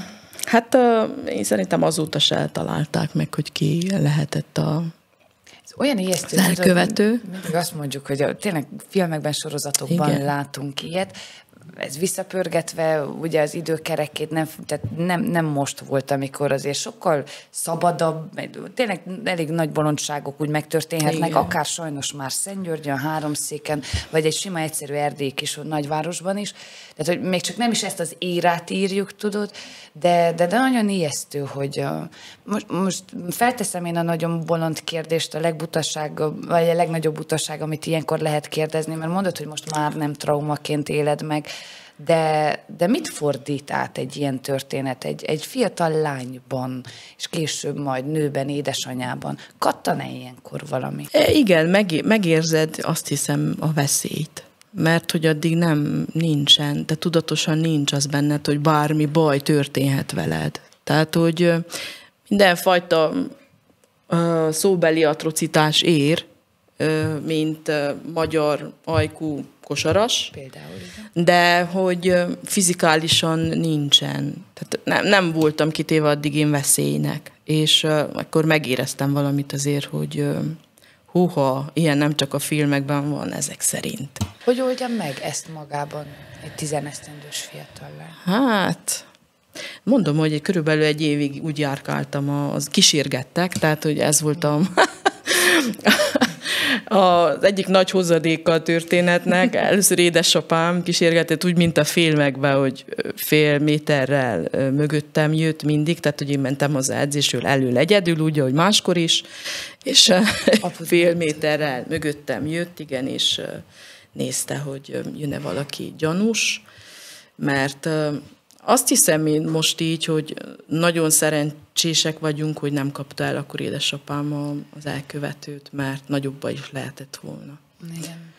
[SPEAKER 1] [CLEARS THROAT] hát uh, én szerintem azóta se eltalálták meg, hogy ki lehetett a
[SPEAKER 2] ez olyan ijesztő.
[SPEAKER 1] Elkövető.
[SPEAKER 2] Mindig azt mondjuk, hogy a, tényleg filmekben, sorozatokban Igen. látunk ilyet ez visszapörgetve ugye az időkerekét nem, tehát nem, nem most volt, amikor azért sokkal szabadabb, tényleg elég nagy bolondságok úgy megtörténhetnek, Igen. akár sajnos már Szentgyörgyön, Háromszéken, vagy egy sima egyszerű Erdélyk is, nagyvárosban is. Tehát, hogy még csak nem is ezt az érát írjuk, tudod, de, de, de nagyon ijesztő, hogy most, most felteszem én a nagyon bolond kérdést, a legbutasság, vagy a legnagyobb butaság, amit ilyenkor lehet kérdezni, mert mondod, hogy most már nem traumaként éled meg, de, de mit fordít át egy ilyen történet egy, egy fiatal lányban, és később majd nőben, édesanyában? Kattan-e ilyenkor valami?
[SPEAKER 1] E, igen, meg, megérzed azt hiszem a veszélyt mert hogy addig nem nincsen, de tudatosan nincs az benned, hogy bármi baj történhet veled. Tehát, hogy mindenfajta szóbeli atrocitás ér, mint magyar ajkú kosaras.
[SPEAKER 2] Például.
[SPEAKER 1] De hogy fizikálisan nincsen. Tehát nem, nem voltam kitéve addig én veszélynek. És akkor megéreztem valamit azért, hogy húha, ilyen nem csak a filmekben van ezek szerint.
[SPEAKER 2] Hogy oldja meg ezt magában egy tizenesztendős fiatal
[SPEAKER 1] Hát, mondom, hogy körülbelül egy évig úgy járkáltam, az kísérgettek, tehát hogy ez voltam az egyik nagy hozadéka a történetnek. Először édesapám kísérgetett úgy, mint a filmekben, hogy fél méterrel mögöttem jött mindig, tehát hogy én mentem az edzésről elő egyedül, úgy, ahogy máskor is, és [LAUGHS] fél méterrel mögöttem jött, igen, és nézte, hogy jönne valaki gyanús, mert azt hiszem én most így, hogy nagyon szerencsések vagyunk, hogy nem kapta el akkor édesapám az elkövetőt, mert nagyobba is lehetett volna.
[SPEAKER 2] Igen.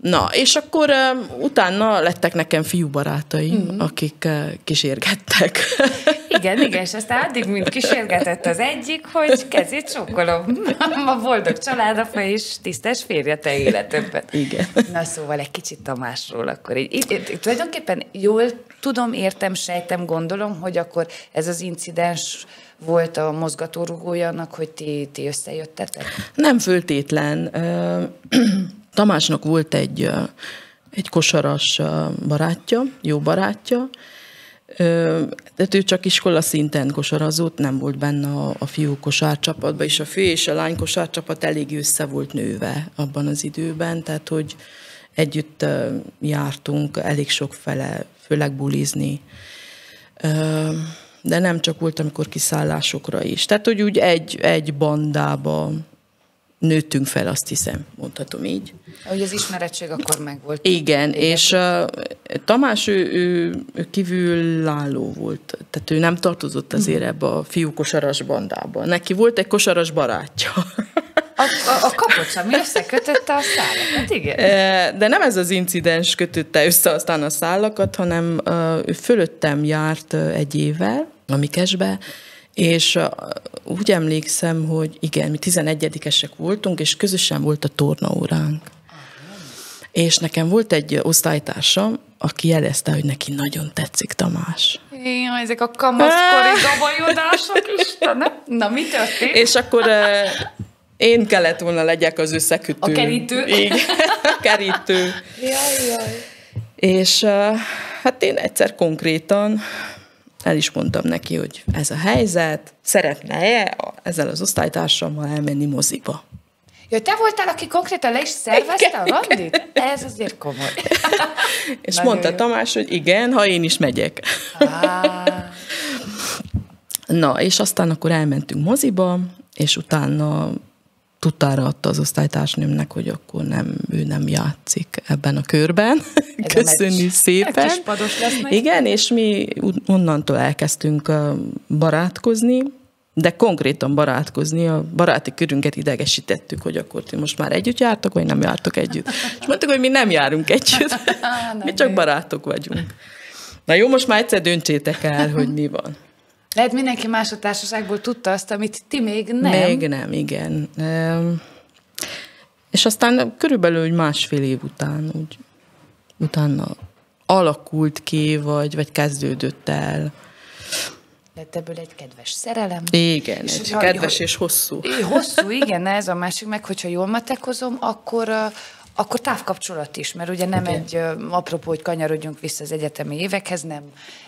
[SPEAKER 1] Na, és akkor uh, utána lettek nekem fiúbarátaim, mm-hmm. akik uh, kísérgettek. [LAUGHS]
[SPEAKER 2] Igen, igen, és aztán addig, mint kísérgetett az egyik, hogy kezét csókolom. [LAUGHS] A boldog családapa és tisztes férje te életedben.
[SPEAKER 1] Igen.
[SPEAKER 2] Na szóval egy kicsit Tamásról akkor így. Itt, itt, tulajdonképpen jól tudom, értem, sejtem, gondolom, hogy akkor ez az incidens volt a mozgatórugója annak, hogy ti, ti összejöttetek?
[SPEAKER 1] Nem föltétlen. Tamásnak volt egy, egy kosaras barátja, jó barátja, de ő csak iskola szinten kosarazott, nem volt benne a, a fiú kosárcsapatban, és a fő és a lány kosárcsapat elég össze volt nőve abban az időben, tehát hogy együtt jártunk elég sok fele, főleg bulizni. De nem csak volt, amikor kiszállásokra is. Tehát, hogy úgy egy, egy bandába nőttünk fel, azt hiszem, mondhatom így.
[SPEAKER 2] Hogy az ismeretség akkor megvolt.
[SPEAKER 1] Igen, Igen. és uh, Tamás, ő, ő, ő kívülálló volt, tehát ő nem tartozott azért ebbe a fiú kosaras bandába. Neki volt egy kosaras barátja.
[SPEAKER 2] A, a, a kapocs, ami összekötötte a szállakat, igen?
[SPEAKER 1] De nem ez az incidens kötötte össze aztán a szállakat, hanem ő fölöttem járt egy évvel, a Mikesbe, és úgy emlékszem, hogy igen, mi 11-esek voltunk, és közösen volt a tornaóránk. És nekem volt egy osztálytársam, aki jelezte, hogy neki nagyon tetszik Tamás.
[SPEAKER 2] Ja, ezek a kamaszkori gabajodások, [LAUGHS] Istenem. Na, mi történt?
[SPEAKER 1] És akkor én kellett volna legyek az összekötő.
[SPEAKER 2] A kerítő?
[SPEAKER 1] Igen, a kerítő.
[SPEAKER 2] Jaj, jaj.
[SPEAKER 1] És hát én egyszer konkrétan el is mondtam neki, hogy ez a helyzet, szeretne-e ezzel az osztálytársammal elmenni moziba.
[SPEAKER 2] Ja, te voltál, aki konkrétan le is szervezte igen, a randit? Ez azért komoly. [LAUGHS]
[SPEAKER 1] és Nagyon mondta jó. Tamás, hogy igen, ha én is megyek. Na, és aztán akkor elmentünk moziba, és utána tudtára adta az osztálytársnőmnek, hogy akkor nem, ő nem játszik ebben a körben. Ez [LAUGHS] Köszönjük a szépen. Igen, és mi onnantól elkezdtünk barátkozni, de konkrétan barátkozni, a baráti körünket idegesítettük, hogy akkor ti most már együtt jártok, vagy nem jártok együtt. És mondtuk, hogy mi nem járunk együtt, [LAUGHS] mi csak barátok vagyunk. Na jó, most már egyszer döntsétek el, hogy mi van.
[SPEAKER 2] Lehet mindenki más a társaságból tudta azt, amit ti még nem.
[SPEAKER 1] Még nem, igen. És aztán körülbelül másfél év után úgy, utána alakult ki, vagy, vagy kezdődött el.
[SPEAKER 2] Lett ebből egy kedves szerelem.
[SPEAKER 1] Igen, és egy kedves és hosszú.
[SPEAKER 2] Hosszú, igen, ez a másik meg, hogyha jól matekozom, akkor akkor távkapcsolat is, mert ugye nem okay. egy, apropó, hogy kanyarodjunk vissza az egyetemi évekhez, nem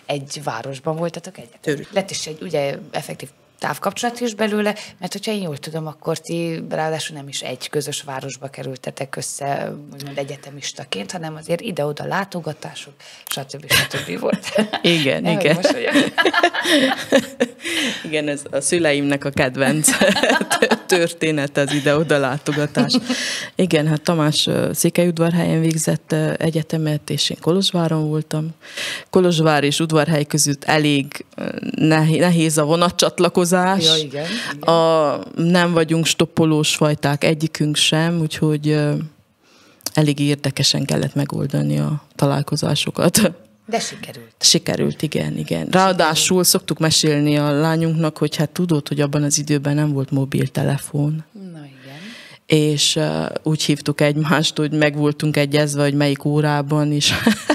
[SPEAKER 2] egy városban voltatok egyetem. Lett is egy ugye effektív távkapcsolat is belőle, mert hogyha én jól tudom, akkor ti ráadásul nem is egy közös városba kerültetek össze, úgymond egyetemistaként, hanem azért ide-oda látogatások, stb. stb. volt. [LAUGHS]
[SPEAKER 1] Igen, igen. [LAUGHS] Igen, ez a szüleimnek a kedvenc [LAUGHS] történet az ide-oda látogatás. Igen, hát Tamás Székelyudvarhelyen végzett egyetemet, és én Kolozsváron voltam. Kolozsvár és Udvarhely között elég nehéz a vonatcsatlakozás.
[SPEAKER 2] Ja, igen,
[SPEAKER 1] igen. A, nem vagyunk stoppolós fajták egyikünk sem, úgyhogy elég érdekesen kellett megoldani a találkozásokat.
[SPEAKER 2] De sikerült.
[SPEAKER 1] Sikerült, igen, igen. Ráadásul szoktuk mesélni a lányunknak, hogy hát tudod, hogy abban az időben nem volt mobiltelefon.
[SPEAKER 2] Na igen.
[SPEAKER 1] És uh, úgy hívtuk egymást, hogy meg voltunk egyezve, hogy melyik órában is. [LAUGHS]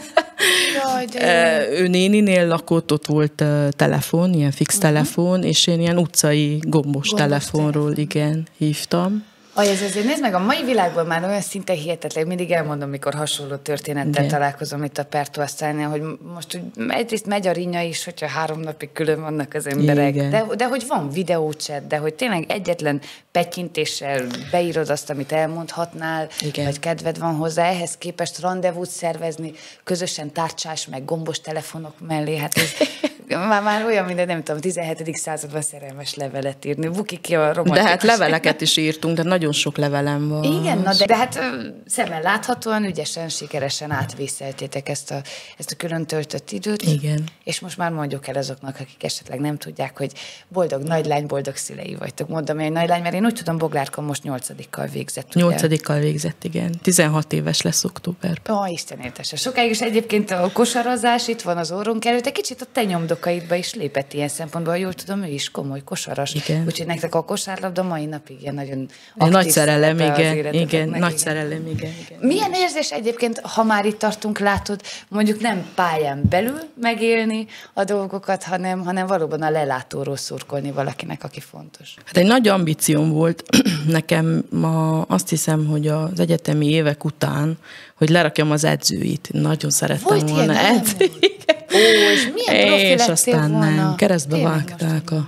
[SPEAKER 2] De
[SPEAKER 1] ő néninél lakott, ott volt telefon, ilyen fix uh-huh. telefon, és én ilyen utcai gombos, gombos telefonról, telefon. igen, hívtam.
[SPEAKER 2] Aj, ez azért nézd meg, a mai világban már olyan szinte hihetetlen, mindig elmondom, mikor hasonló történettel Igen. találkozom itt a Pertó aztánál, hogy most hogy egyrészt megy a rinya is, hogyha három napig külön vannak az emberek, de, de hogy van videócset, de hogy tényleg egyetlen petyintéssel beírod azt, amit elmondhatnál, Igen. vagy kedved van hozzá, ehhez képest rendezvút szervezni, közösen tárcsás, meg gombos telefonok mellé, hát ez [LAUGHS] már, már olyan, mint nem tudom, 17. században szerelmes levelet írni. Buki ki a romantikus.
[SPEAKER 1] De hát leveleket is írtunk, de nagyon sok levelem van.
[SPEAKER 2] Igen, na de, de hát szemmel láthatóan, ügyesen, sikeresen átvészeltétek ezt a, ezt a külön töltött időt.
[SPEAKER 1] Igen.
[SPEAKER 2] És most már mondjuk el azoknak, akik esetleg nem tudják, hogy boldog nagylány, boldog szülei vagytok. Mondom, hogy nagylány, mert én úgy tudom, Boglárka most nyolcadikkal végzett.
[SPEAKER 1] Nyolcadikkal végzett, igen. 16 éves lesz októberben.
[SPEAKER 2] Ó, Isten értese. Sokáig is egyébként a kosarazás itt van az orrunk előtt, egy kicsit a te nyomdokaidba is lépett ilyen szempontból, jól tudom, ő is komoly kosaras.
[SPEAKER 1] Igen.
[SPEAKER 2] Úgyhogy nektek a kosárlabda mai napig ilyen nagyon
[SPEAKER 1] nagy szerelem, igen, igen, nagy szerelem, igen, igen.
[SPEAKER 2] Milyen érzés egyébként, ha már itt tartunk, látod, mondjuk nem pályán belül megélni a dolgokat, hanem, hanem valóban a lelátóról szurkolni valakinek, aki fontos?
[SPEAKER 1] Hát egy nagy ambícióm volt [CLEARS THROAT] nekem ma azt hiszem, hogy az egyetemi évek után, hogy lerakjam az edzőit. Nagyon szerettem
[SPEAKER 2] Volt
[SPEAKER 1] volna edzői. [LAUGHS]
[SPEAKER 2] Ó, és milyen profi
[SPEAKER 1] És aztán
[SPEAKER 2] volna?
[SPEAKER 1] nem, keresztbe
[SPEAKER 2] Tényleg
[SPEAKER 1] vágták a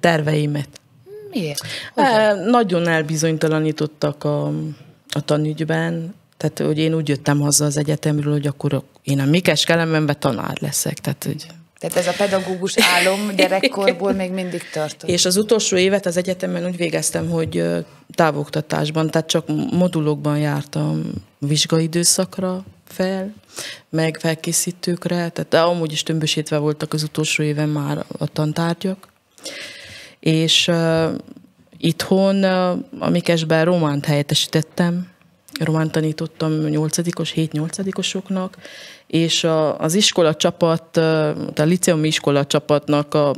[SPEAKER 1] terveimet.
[SPEAKER 2] Miért?
[SPEAKER 1] Hogyan? Nagyon elbizonytalanítottak a, a tanügyben, tehát hogy én úgy jöttem haza az egyetemről, hogy akkor én a Mikes Kelemenben tanár leszek. Tehát, hogy
[SPEAKER 2] Tehát ez a pedagógus álom [LAUGHS] gyerekkorból még mindig tartott.
[SPEAKER 1] És az utolsó évet az egyetemen úgy végeztem, hogy távoktatásban, tehát csak modulokban jártam vizsgaidőszakra fel, meg felkészítőkre, tehát amúgy is tömbösítve voltak az utolsó éven már a tantárgyak. És uh, itthon uh, a románt helyettesítettem, román tanítottam nyolcadikos, 7-8-osoknak, és a, az iskola csapat, a liceumi iskola csapatnak a,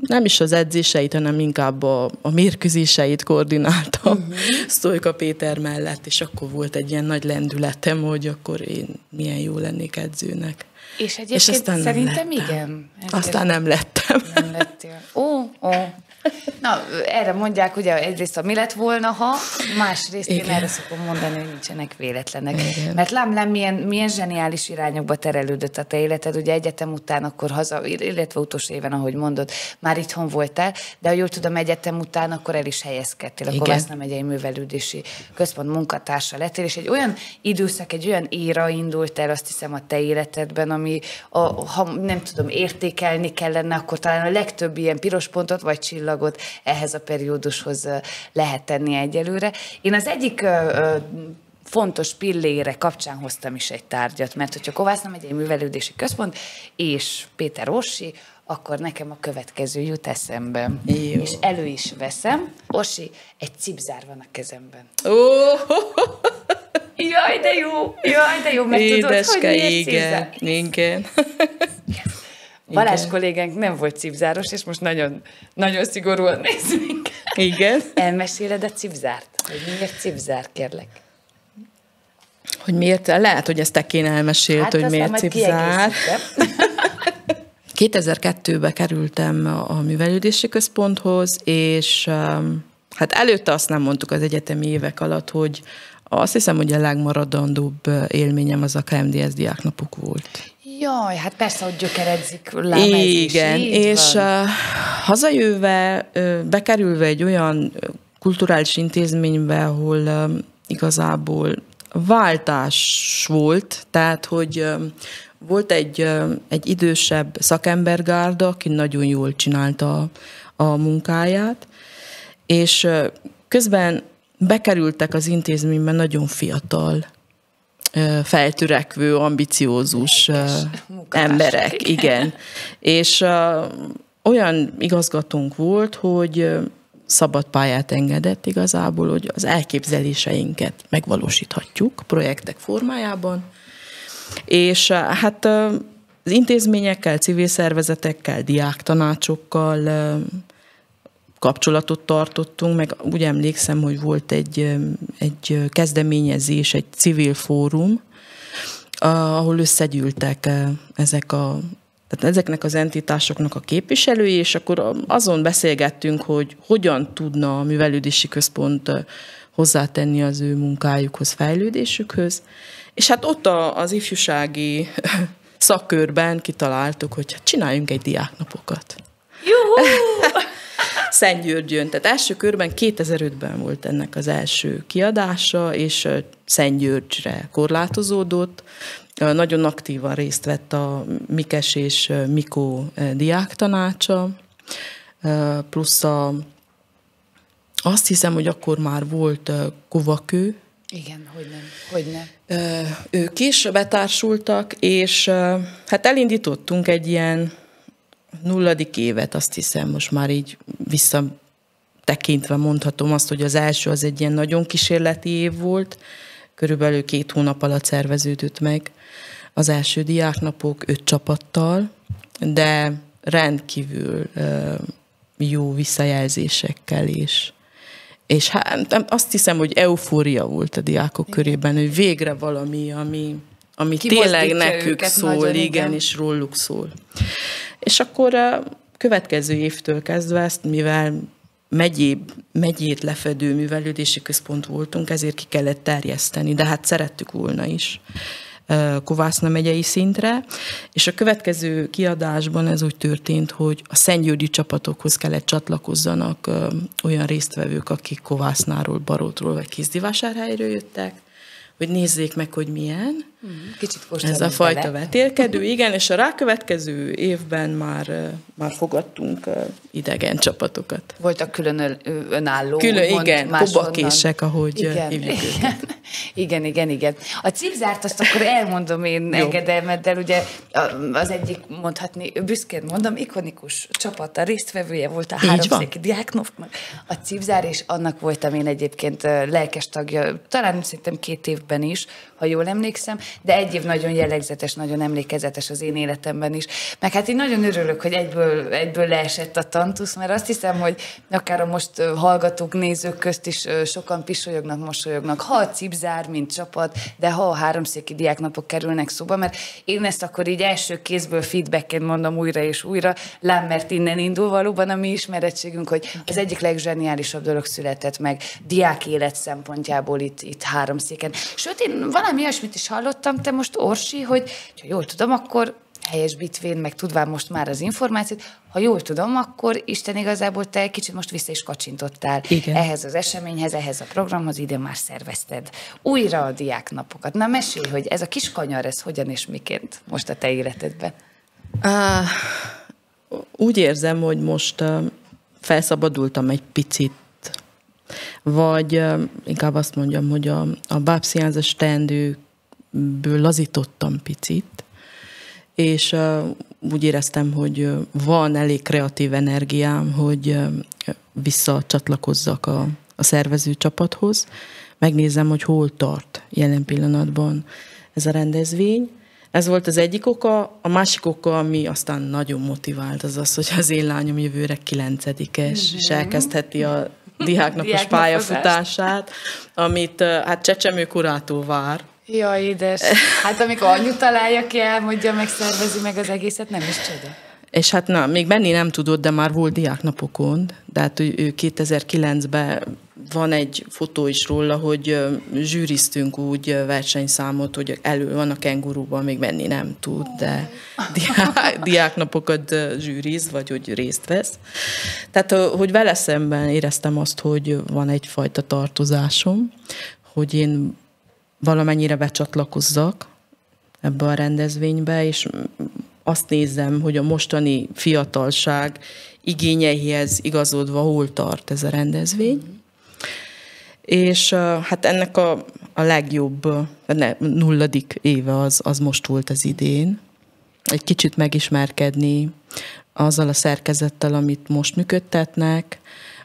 [SPEAKER 1] nem is az edzéseit, hanem inkább a, a mérkőzéseit koordináltam uh-huh. [LAUGHS] Sztojka Péter mellett, és akkor volt egy ilyen nagy lendületem, hogy akkor én milyen jó lennék edzőnek.
[SPEAKER 2] És egyébként és aztán szerintem igen.
[SPEAKER 1] Ezért aztán nem lettem.
[SPEAKER 2] Nem lettél. Ó, ó. Na, erre mondják, ugye egyrészt a mi lett volna, ha, másrészt Igen. én erre szokom mondani, hogy nincsenek véletlenek.
[SPEAKER 1] Igen.
[SPEAKER 2] Mert lám, lám, milyen, milyen zseniális irányokba terelődött a te életed, ugye egyetem után akkor haza, illetve utolsó éven, ahogy mondod, már itthon voltál, de ha jól tudom, egyetem után akkor el is helyezkedtél, akkor Kovászna megyei művelődési központ munkatársa lettél, és egy olyan időszak, egy olyan éra indult el, azt hiszem a te életedben, ami, a, ha nem tudom, értékelni kellene, akkor talán a legtöbb ilyen piros pontot vagy csillagot ehhez a periódushoz lehet tenni egyelőre. Én az egyik fontos pillére kapcsán hoztam is egy tárgyat, mert hogyha Kovászna megyei művelődési központ és Péter Orsi, akkor nekem a következő jut eszembe.
[SPEAKER 1] Jó.
[SPEAKER 2] És elő is veszem. Orsi, egy cipzár van a kezemben.
[SPEAKER 1] Oh!
[SPEAKER 2] Jaj, de jó! Jaj, de jó, mert
[SPEAKER 1] Édeske,
[SPEAKER 2] tudod, hogy miért
[SPEAKER 1] igen,
[SPEAKER 2] cipzár?
[SPEAKER 1] igen. [LAUGHS]
[SPEAKER 2] Balázs
[SPEAKER 1] Igen.
[SPEAKER 2] kollégánk nem volt cipzáros, és most nagyon, nagyon szigorúan néz minket.
[SPEAKER 1] Igen.
[SPEAKER 2] Elmeséled a cipzárt? Hogy miért cipzár, kérlek?
[SPEAKER 1] Hogy miért, lehet, hogy ezt te kéne elmesélt, hát hogy miért cipzár.
[SPEAKER 2] kiegészítem.
[SPEAKER 1] 2002-ben [LAUGHS] kerültem a művelődési központhoz, és um, hát előtte azt nem mondtuk az egyetemi évek alatt, hogy azt hiszem, hogy a legmaradandóbb élményem az a KMDS diáknapok volt.
[SPEAKER 2] Jaj, hát persze, hogy gyökeredzik lám ez is,
[SPEAKER 1] Igen,
[SPEAKER 2] így
[SPEAKER 1] és
[SPEAKER 2] van.
[SPEAKER 1] hazajöve, bekerülve egy olyan kulturális intézménybe, ahol igazából váltás volt, tehát hogy volt egy, egy idősebb szakembergárda, aki nagyon jól csinálta a, a munkáját, és közben bekerültek az intézményben nagyon fiatal, feltörekvő, ambiciózus emberek. Igen. És olyan igazgatónk volt, hogy szabad pályát engedett igazából, hogy az elképzeléseinket megvalósíthatjuk projektek formájában. És hát az intézményekkel, civil szervezetekkel, diáktanácsokkal kapcsolatot tartottunk, meg úgy emlékszem, hogy volt egy, egy kezdeményezés, egy civil fórum, ahol összegyűltek ezek a tehát ezeknek az entitásoknak a képviselői, és akkor azon beszélgettünk, hogy hogyan tudna a művelődési központ hozzátenni az ő munkájukhoz, fejlődésükhöz. És hát ott az ifjúsági [LAUGHS] szakkörben kitaláltuk, hogy hát csináljunk egy diáknapokat.
[SPEAKER 2] Juhu! [LAUGHS]
[SPEAKER 1] Szentgyörgyön. Tehát első körben 2005-ben volt ennek az első kiadása, és Szentgyörgyre korlátozódott. Nagyon aktívan részt vett a Mikes és Mikó diáktanácsa, plusz a, azt hiszem, hogy akkor már volt Kovakő,
[SPEAKER 2] igen, hogy nem, hogy nem.
[SPEAKER 1] Ők is betársultak, és hát elindítottunk egy ilyen nulladik évet, azt hiszem, most már így visszatekintve mondhatom azt, hogy az első az egy ilyen nagyon kísérleti év volt, körülbelül két hónap alatt szerveződött meg az első diáknapok öt csapattal, de rendkívül jó visszajelzésekkel is. És hát azt hiszem, hogy eufória volt a diákok körében, hogy végre valami, ami, ami tényleg nekük szól, nagyon, igen, igen, és róluk szól. És akkor a következő évtől kezdve ezt, mivel megyéb, megyét lefedő művelődési központ voltunk, ezért ki kellett terjeszteni, de hát szerettük volna is. Kovászna megyei szintre, és a következő kiadásban ez úgy történt, hogy a Szentgyörgyi csapatokhoz kellett csatlakozzanak olyan résztvevők, akik Kovásznáról, Barótról vagy Kizdivásárhelyről jöttek, hogy nézzék meg, hogy milyen.
[SPEAKER 2] Kicsit
[SPEAKER 1] Ez a fajta bele. vetélkedő, igen, és a rákövetkező évben már, már fogadtunk idegen csapatokat.
[SPEAKER 2] Voltak külön önálló.
[SPEAKER 1] Külön, mond, igen, kobakések, ahogy igen. hívjuk őket. [LAUGHS]
[SPEAKER 2] Igen, igen, igen. A cipzárt azt akkor elmondom én engedelmeddel, ugye az egyik mondhatni, büszkén mondom, ikonikus csapat, a résztvevője volt a háromszéki diáknoknak, a cipzár, és annak voltam én egyébként lelkes tagja, talán szerintem két évben is, ha jól emlékszem, de egy év nagyon jellegzetes, nagyon emlékezetes az én életemben is. Meg hát én nagyon örülök, hogy egyből, egyből leesett a tantusz, mert azt hiszem, hogy akár a most hallgatók, nézők közt is sokan pisolyognak, mosolyognak, ha a cipzár, mint csapat, de ha a háromszéki diáknapok kerülnek szóba, mert én ezt akkor így első kézből feedbackként mondom újra és újra, lám, mert innen indul valóban a mi ismerettségünk, hogy az egyik legzseniálisabb dolog született meg diák élet szempontjából itt, itt háromszéken. Sőt, én valami olyasmit is hallottam, te most Orsi, hogy ha jól tudom, akkor bitvén, meg tudván most már az információt, ha jól tudom, akkor Isten igazából te egy kicsit most vissza is kacsintottál Igen. ehhez az eseményhez, ehhez a programhoz, ide már szervezted újra a diáknapokat. Na mesélj, hogy ez a kis kanyar, ez hogyan és miként most a te életedben? Uh,
[SPEAKER 1] úgy érzem, hogy most felszabadultam egy picit vagy inkább azt mondjam, hogy a, a bábsziánzas teendőből lazítottam picit, és úgy éreztem, hogy van elég kreatív energiám, hogy visszacsatlakozzak a, a szervező csapathoz, megnézem, hogy hol tart jelen pillanatban ez a rendezvény. Ez volt az egyik oka. A másik oka, ami aztán nagyon motivált, az az, hogy az én lányom jövőre kilencedikes, mm-hmm. és elkezdheti a diáknapos pályafutását, amit hát Csecsemő kurától vár.
[SPEAKER 2] Ja, édes. Hát amikor anyu találja ki, elmondja, megszervezi meg az egészet, nem is csoda.
[SPEAKER 1] És hát na, még Benni nem tudott, de már volt diáknapokon, de hát ő 2009-ben van egy fotó is róla, hogy zsűriztünk úgy versenyszámot, hogy elő van a kengurúban, még menni nem tud, de diák, [LAUGHS] diáknapokat zsűriz, vagy hogy részt vesz. Tehát, hogy vele szemben éreztem azt, hogy van egyfajta tartozásom, hogy én valamennyire becsatlakozzak ebbe a rendezvénybe, és azt nézem, hogy a mostani fiatalság igényeihez igazodva hol tart ez a rendezvény. És hát ennek a, a legjobb, ne, nulladik éve az, az most volt az idén. Egy kicsit megismerkedni azzal a szerkezettel, amit most működtetnek,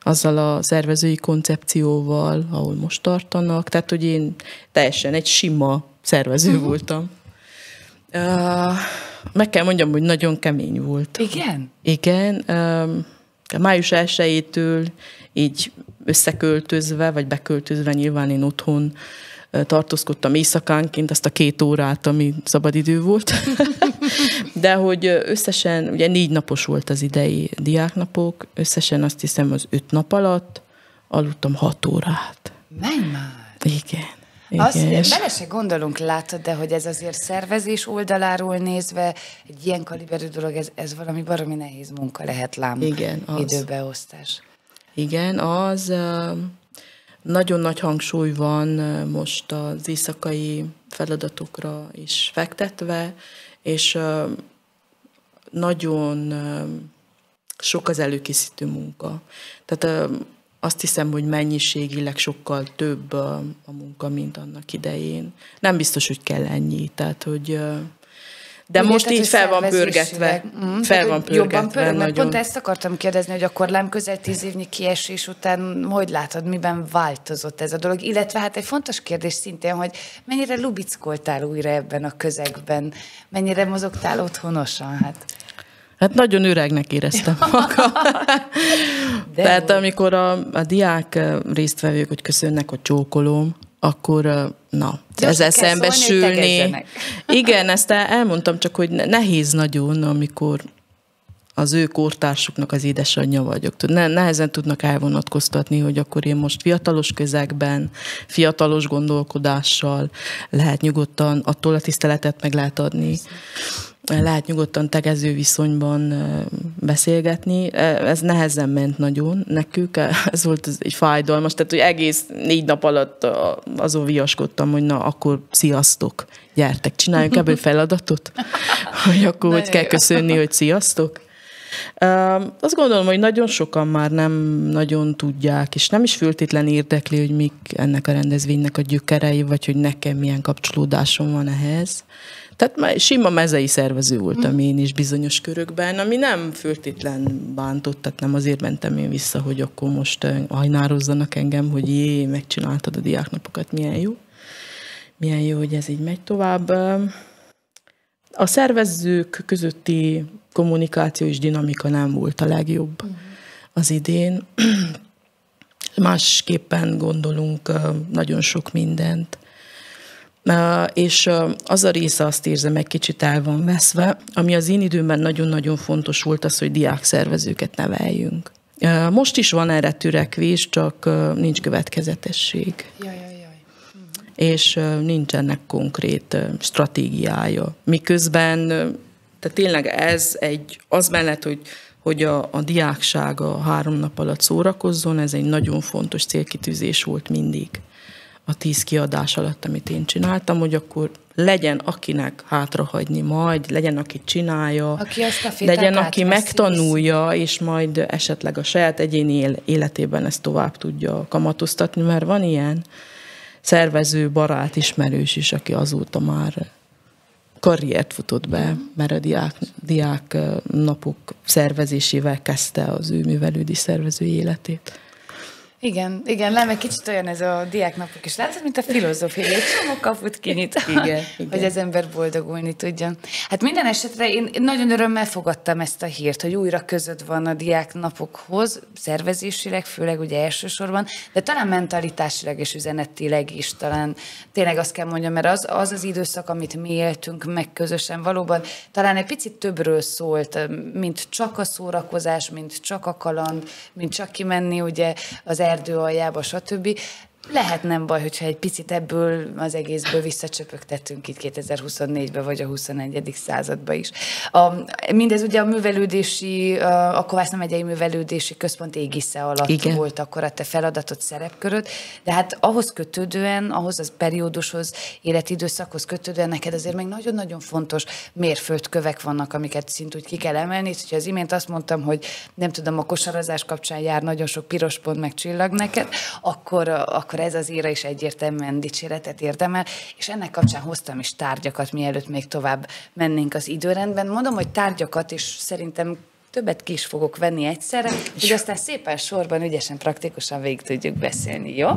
[SPEAKER 1] azzal a szervezői koncepcióval, ahol most tartanak. Tehát, hogy én teljesen egy sima szervező uh-huh. voltam. Uh, meg kell mondjam, hogy nagyon kemény volt.
[SPEAKER 2] Igen?
[SPEAKER 1] Igen. Május 1 így összeköltözve, vagy beköltözve nyilván én otthon tartózkodtam éjszakánként azt a két órát, ami szabadidő volt. [LAUGHS] De hogy összesen, ugye négy napos volt az idei diáknapok, összesen azt hiszem az öt nap alatt aludtam hat órát.
[SPEAKER 2] Menj már!
[SPEAKER 1] Igen.
[SPEAKER 2] Igen. Azt, bele se gondolunk, látod, de hogy ez azért szervezés oldaláról nézve egy ilyen kaliberű dolog, ez, ez valami baromi nehéz munka lehet lám. Igen, az. Időbeosztás.
[SPEAKER 1] Igen, az nagyon nagy hangsúly van most az éjszakai feladatokra is fektetve, és nagyon sok az előkészítő munka. Tehát azt hiszem, hogy mennyiségileg sokkal több a, munka, mint annak idején. Nem biztos, hogy kell ennyi, tehát hogy de Ugye, most így fel van pörgetve. Mm, fel van pörgetve. Jobban pörög,
[SPEAKER 2] mert pont ezt akartam kérdezni, hogy akkor nem közel tíz évnyi kiesés után hogy látod, miben változott ez a dolog? Illetve hát egy fontos kérdés szintén, hogy mennyire lubickoltál újra ebben a közegben? Mennyire mozogtál otthonosan? Hát.
[SPEAKER 1] Hát nagyon öregnek éreztem [LAUGHS] magam. Tehát amikor a, a diák résztvevők, hogy köszönnek, hogy csókolom, akkor na, De ezzel szembesülni. Szólni, [LAUGHS] igen, ezt elmondtam, csak hogy nehéz nagyon, amikor az ő kortársuknak az édesanyja vagyok. Ne, nehezen tudnak elvonatkoztatni, hogy akkor én most fiatalos közegben, fiatalos gondolkodással lehet nyugodtan, attól a tiszteletet meg lehet adni lehet nyugodtan tegező viszonyban beszélgetni. Ez nehezen ment nagyon nekük, ez volt egy fájdalmas, tehát hogy egész négy nap alatt azon viaskodtam, hogy na, akkor sziasztok, gyertek, csináljunk ebből feladatot, [LAUGHS] hogy akkor hogy kell köszönni, hogy sziasztok. Azt gondolom, hogy nagyon sokan már nem nagyon tudják, és nem is föltétlen érdekli, hogy mik ennek a rendezvénynek a gyökerei, vagy hogy nekem milyen kapcsolódásom van ehhez. Tehát már sima mezei szervező voltam én is bizonyos körökben, ami nem föltétlen bántott, tehát nem azért mentem én vissza, hogy akkor most hajnározzanak engem, hogy jé, megcsináltad a diáknapokat, milyen jó. Milyen jó, hogy ez így megy tovább. A szervezők közötti kommunikáció és dinamika nem volt a legjobb az idén. [CLEARS THROAT] Másképpen gondolunk nagyon sok mindent. És az a része azt érzem, egy kicsit el van veszve, ami az én időmben nagyon-nagyon fontos volt az, hogy diák szervezőket neveljünk. Most is van erre törekvés, csak nincs következetesség.
[SPEAKER 2] Jaj, jaj, jaj.
[SPEAKER 1] És nincs ennek konkrét stratégiája. Miközben, tehát tényleg ez egy, az mellett, hogy hogy a, a diákság a három nap alatt szórakozzon, ez egy nagyon fontos célkitűzés volt mindig a tíz kiadás alatt, amit én csináltam, hogy akkor legyen akinek hátrahagyni majd, legyen aki csinálja,
[SPEAKER 2] aki azt a
[SPEAKER 1] legyen aki megtanulja, és majd esetleg a saját egyéni életében ezt tovább tudja kamatoztatni, mert van ilyen szervező, barát, ismerős is, aki azóta már karriert futott be, mert a diák, diák napok szervezésével kezdte az ő művelődi szervező életét.
[SPEAKER 2] Igen, igen, nem, egy kicsit olyan ez a diáknapok is. Látod, mint a filozófia, egy csomó kaput kinyit, igen, igen. [LAUGHS] hogy az ember boldogulni tudjon. Hát minden esetre én nagyon örömmel fogadtam ezt a hírt, hogy újra között van a diáknapokhoz, szervezésileg, főleg ugye elsősorban, de talán mentalitásileg és üzenetileg is talán tényleg azt kell mondjam, mert az az, az időszak, amit mi éltünk meg közösen, valóban talán egy picit többről szólt, mint csak a szórakozás, mint csak a kaland, mint csak kimenni ugye az erdő aljába, stb. Lehet nem baj, hogyha egy picit ebből az egészből visszacsöpögtetünk itt 2024-be, vagy a 21. századba is. A, mindez ugye a művelődési, a Kovászna megyei művelődési központ égisze alatt Igen. volt akkor a te feladatot, szerepköröd, de hát ahhoz kötődően, ahhoz az periódushoz, életidőszakhoz kötődően neked azért még nagyon-nagyon fontos mérföldkövek vannak, amiket szintúgy ki kell emelni. Úgyhogy az imént azt mondtam, hogy nem tudom, a kosarazás kapcsán jár nagyon sok piros pont meg csillag neked, akkor, akkor ez az íra is egyértelműen dicséretet érdemel, és ennek kapcsán hoztam is tárgyakat, mielőtt még tovább mennénk az időrendben. Mondom, hogy tárgyakat, és szerintem többet ki is fogok venni egyszerre, hogy aztán szépen sorban, ügyesen, praktikusan végig tudjuk beszélni, jó?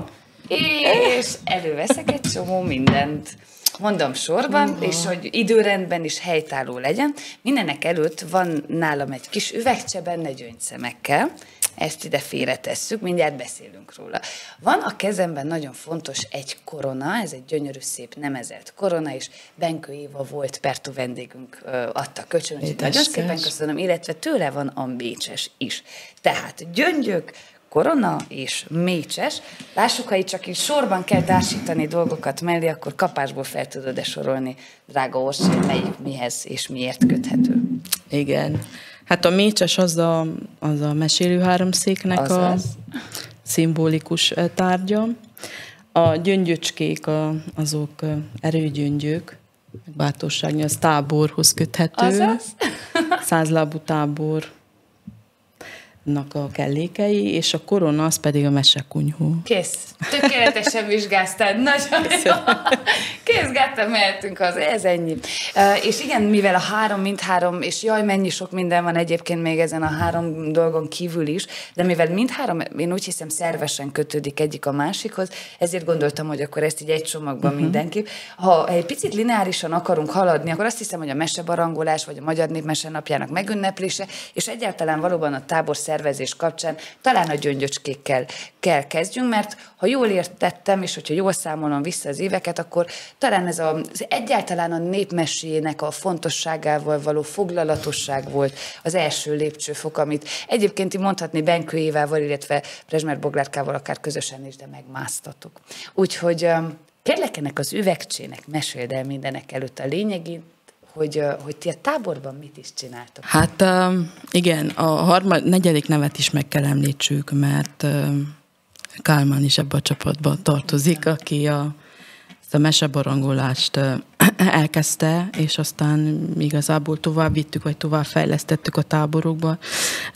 [SPEAKER 2] És előveszek egy csomó mindent. Mondom sorban, uh-huh. és hogy időrendben is helytálló legyen. Mindenek előtt van nálam egy kis üvegcse benne gyöngyszemekkel, ezt ide félretesszük, mindjárt beszélünk róla. Van a kezemben nagyon fontos egy korona, ez egy gyönyörű szép nemezelt korona, és Benkő Éva volt Pertu vendégünk, adta köcsön, úgyhogy nagyon szépen köszönöm, illetve tőle van a mécses is. Tehát gyöngyök, korona és mécses. Lássuk, ha itt csak így sorban kell társítani dolgokat mellé, akkor kapásból fel tudod-e sorolni, drága Orsi, melyik mihez és miért köthető.
[SPEAKER 1] Igen. Hát a mécses az a, az a mesélő háromszéknek az a az. szimbolikus tárgya. A gyöngyöcskék a, azok erőgyöngyök, bátorság, az táborhoz köthető. Azaz? [LAUGHS] Százlábú tábor a kellékei, és a korona az pedig a mesekunyhó.
[SPEAKER 2] Kész. Tökéletesen vizsgáztad. Nagyon jó. Kész, gátta, mehetünk az. Ez ennyi. Uh, és igen, mivel a három, mindhárom, és jaj, mennyi sok minden van egyébként még ezen a három dolgon kívül is, de mivel mindhárom, én úgy hiszem, szervesen kötődik egyik a másikhoz, ezért gondoltam, hogy akkor ezt így egy csomagban uh-huh. mindenképp. Ha egy picit lineárisan akarunk haladni, akkor azt hiszem, hogy a mesebarangolás, vagy a Magyar Népmese napjának megünneplése, és egyáltalán valóban a tábor szervezés kapcsán talán a gyöngyöcskékkel kell kezdjünk, mert ha jól értettem, és hogyha jól számolom vissza az éveket, akkor talán ez a, az egyáltalán a népmesének a fontosságával való foglalatosság volt az első lépcsőfok, amit egyébként mondhatni Benkő Évával, illetve Prezsmer Boglárkával akár közösen is, de megmásztatok. Úgyhogy kérlek ennek az üvegcsének, meséld el mindenek előtt a lényegét, hogy, hogy ti a táborban mit is csináltok?
[SPEAKER 1] Hát igen, a harmad, negyedik nevet is meg kell említsük, mert Kálmán is ebbe a csapatba tartozik, aki a, ezt a mesebarangolást [CLEARS THROAT] elkezdte, és aztán igazából tovább vittük, vagy tovább fejlesztettük a táborokba.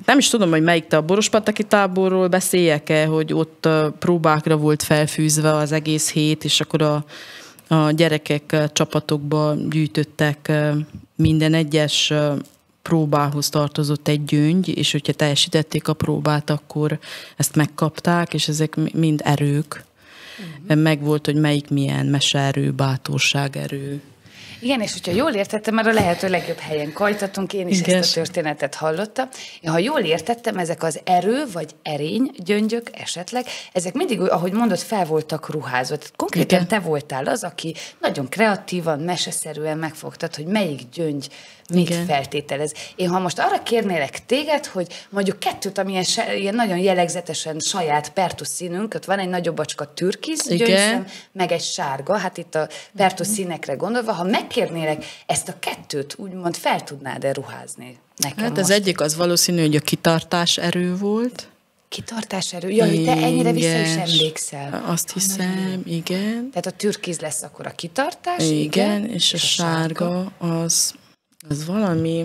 [SPEAKER 1] Nem is tudom, hogy melyik te a Borospataki táborról beszéljek-e, hogy ott próbákra volt felfűzve az egész hét, és akkor a a gyerekek csapatokba gyűjtöttek minden egyes próbához tartozott egy gyöngy, és hogyha teljesítették a próbát, akkor ezt megkapták, és ezek mind erők. Uh-huh. Meg volt, hogy melyik milyen meseerő, bátorságerő,
[SPEAKER 2] igen, és hogyha jól értettem, mert a lehető legjobb helyen kajtatunk, én is Igen. ezt a történetet hallottam. Ha jól értettem, ezek az erő vagy erény gyöngyök esetleg, ezek mindig, ahogy mondod, fel voltak ruházva. Tehát konkrétan Igen. te voltál az, aki nagyon kreatívan, meseszerűen megfogtad, hogy melyik gyöngy mit Igen. feltételez. Én ha most arra kérnélek téged, hogy mondjuk kettőt, ami ilyen, ilyen nagyon jellegzetesen saját pertus színünk, ott van egy nagyobb bacska türkiz gyöngyszem, meg egy sárga, hát itt a pertus színekre gondolva, ha megkérnélek ezt a kettőt, úgymond fel tudnád-e ruházni nekem
[SPEAKER 1] Hát most? az egyik az valószínű, hogy a kitartás erő volt,
[SPEAKER 2] Kitartás erő. Jaj, te ennyire vissza is emlékszel.
[SPEAKER 1] Azt hiszem, igen.
[SPEAKER 2] Tehát a türkiz lesz akkor a kitartás,
[SPEAKER 1] igen. igen és, és a, a sárga, sárga az az valami,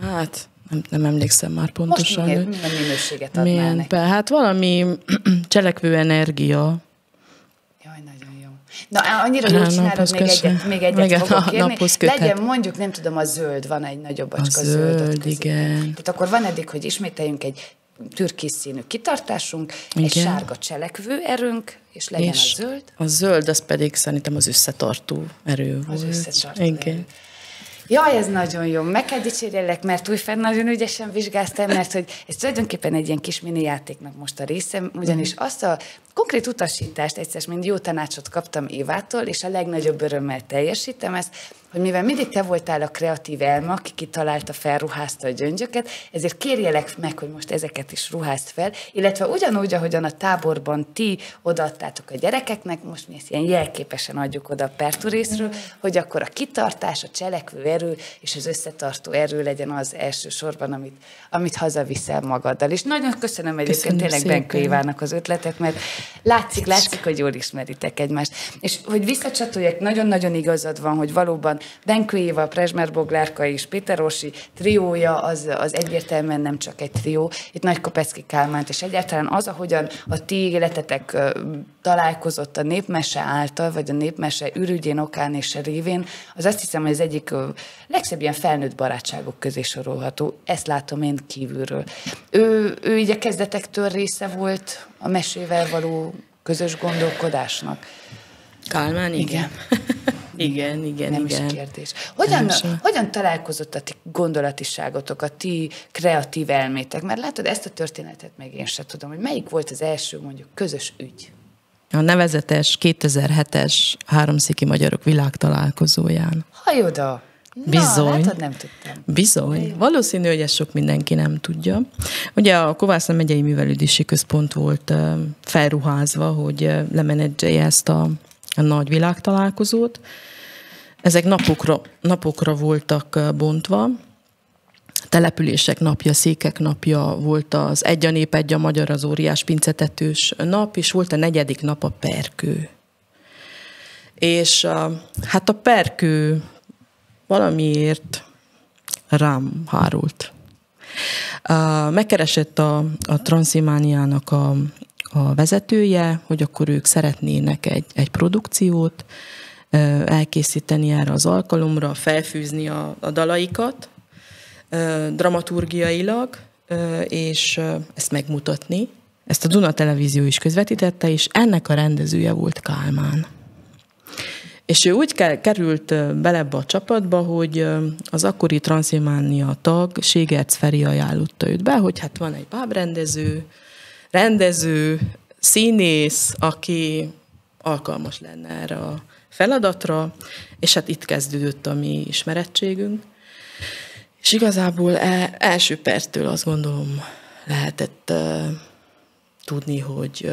[SPEAKER 1] hát nem, nem emlékszem már pontosan.
[SPEAKER 2] Most milyen, milyen minőséget adnál milyen, neki?
[SPEAKER 1] Hát valami [CLEARS THROAT] cselekvő energia.
[SPEAKER 2] Jaj, nagyon jó. Na, annyira jól csinálod, még egyet, még egyet még fogok kérni. Legyen mondjuk, nem tudom, a zöld, van egy nagyobb acska a zöld.
[SPEAKER 1] zöld igen.
[SPEAKER 2] Tehát akkor van eddig, hogy ismételjünk egy türkisz színű kitartásunk, Igen. egy sárga cselekvő erőnk, és legyen és a zöld.
[SPEAKER 1] A zöld, az pedig szerintem az összetartó erő
[SPEAKER 2] az volt. Az összetartó Igen. erő. Jaj, ez nagyon jó. Meg kell dicsérjelek, mert újfent nagyon ügyesen vizsgáztam, mert hogy ez tulajdonképpen egy ilyen kis mini játéknak most a részem, ugyanis mhm. azt a konkrét utasítást egyszer mind jó tanácsot kaptam Évától, és a legnagyobb örömmel teljesítem ezt, hogy mivel mindig te voltál a kreatív elma, aki kitalálta, felruházta a gyöngyöket, ezért kérjelek meg, hogy most ezeket is ruházd fel, illetve ugyanúgy, ahogyan a táborban ti odaadtátok a gyerekeknek, most mi ezt ilyen jelképesen adjuk oda a perturészről, hogy akkor a kitartás, a cselekvő erő és az összetartó erő legyen az elsősorban, amit, amit hazaviszel magaddal. És nagyon köszönöm egyébként tényleg Benkő Évának az ötletet, mert látszik, látszik, hogy jól ismeritek egymást. És hogy visszacsatoljak, nagyon-nagyon igazad van, hogy valóban Benkő Éva, Prezsmer Boglárka és Péter Orsi triója az, az egyértelműen nem csak egy trió. Itt Nagy Kopecki Kálmánt, és egyáltalán az, ahogyan a ti életetek találkozott a népmese által, vagy a népmese ürügyén, okán és révén, az azt hiszem, hogy az egyik legszebb ilyen felnőtt barátságok közé sorolható. Ezt látom én kívülről. Ő, ő így a kezdetektől része volt a mesével való közös gondolkodásnak.
[SPEAKER 1] Kálmán, igen. Igen, [LAUGHS] igen,
[SPEAKER 2] nem
[SPEAKER 1] igen.
[SPEAKER 2] is kérdés. Hogyan, nem hogyan találkozott a ti gondolatiságotok, a ti kreatív elmétek? Mert látod, ezt a történetet meg én sem tudom, hogy melyik volt az első mondjuk közös ügy?
[SPEAKER 1] A nevezetes 2007-es háromszéki magyarok világtalálkozóján.
[SPEAKER 2] Haj oda!
[SPEAKER 1] Bizony. Na,
[SPEAKER 2] látod, nem tudtam.
[SPEAKER 1] Bizony. Valószínű, hogy ezt sok mindenki nem tudja. Ugye a Kovászna megyei művelődési központ volt felruházva, hogy lemenedzselje ezt a, a nagy világtalálkozót. Ezek napokra, napokra voltak bontva, települések napja, székek napja, volt az Egy a nép, egy a magyar, az óriás pincetetős nap, és volt a negyedik nap a perkő. És hát a perkő valamiért rám hárult. Megkeresett a, a Transzimániának a, a vezetője, hogy akkor ők szeretnének egy, egy produkciót, elkészíteni erre az alkalomra, felfűzni a, a dalaikat dramaturgiailag, és ezt megmutatni. Ezt a Duna Televízió is közvetítette, és ennek a rendezője volt Kálmán. És ő úgy került bele ebbe a csapatba, hogy az akkori Transzilvánia tag Ségerc Feri ajánlotta őt be, hogy hát van egy bábrendező, rendező, színész, aki alkalmas lenne erre a feladatra, és hát itt kezdődött a mi ismerettségünk. És igazából e, első perctől azt gondolom lehetett tudni, hogy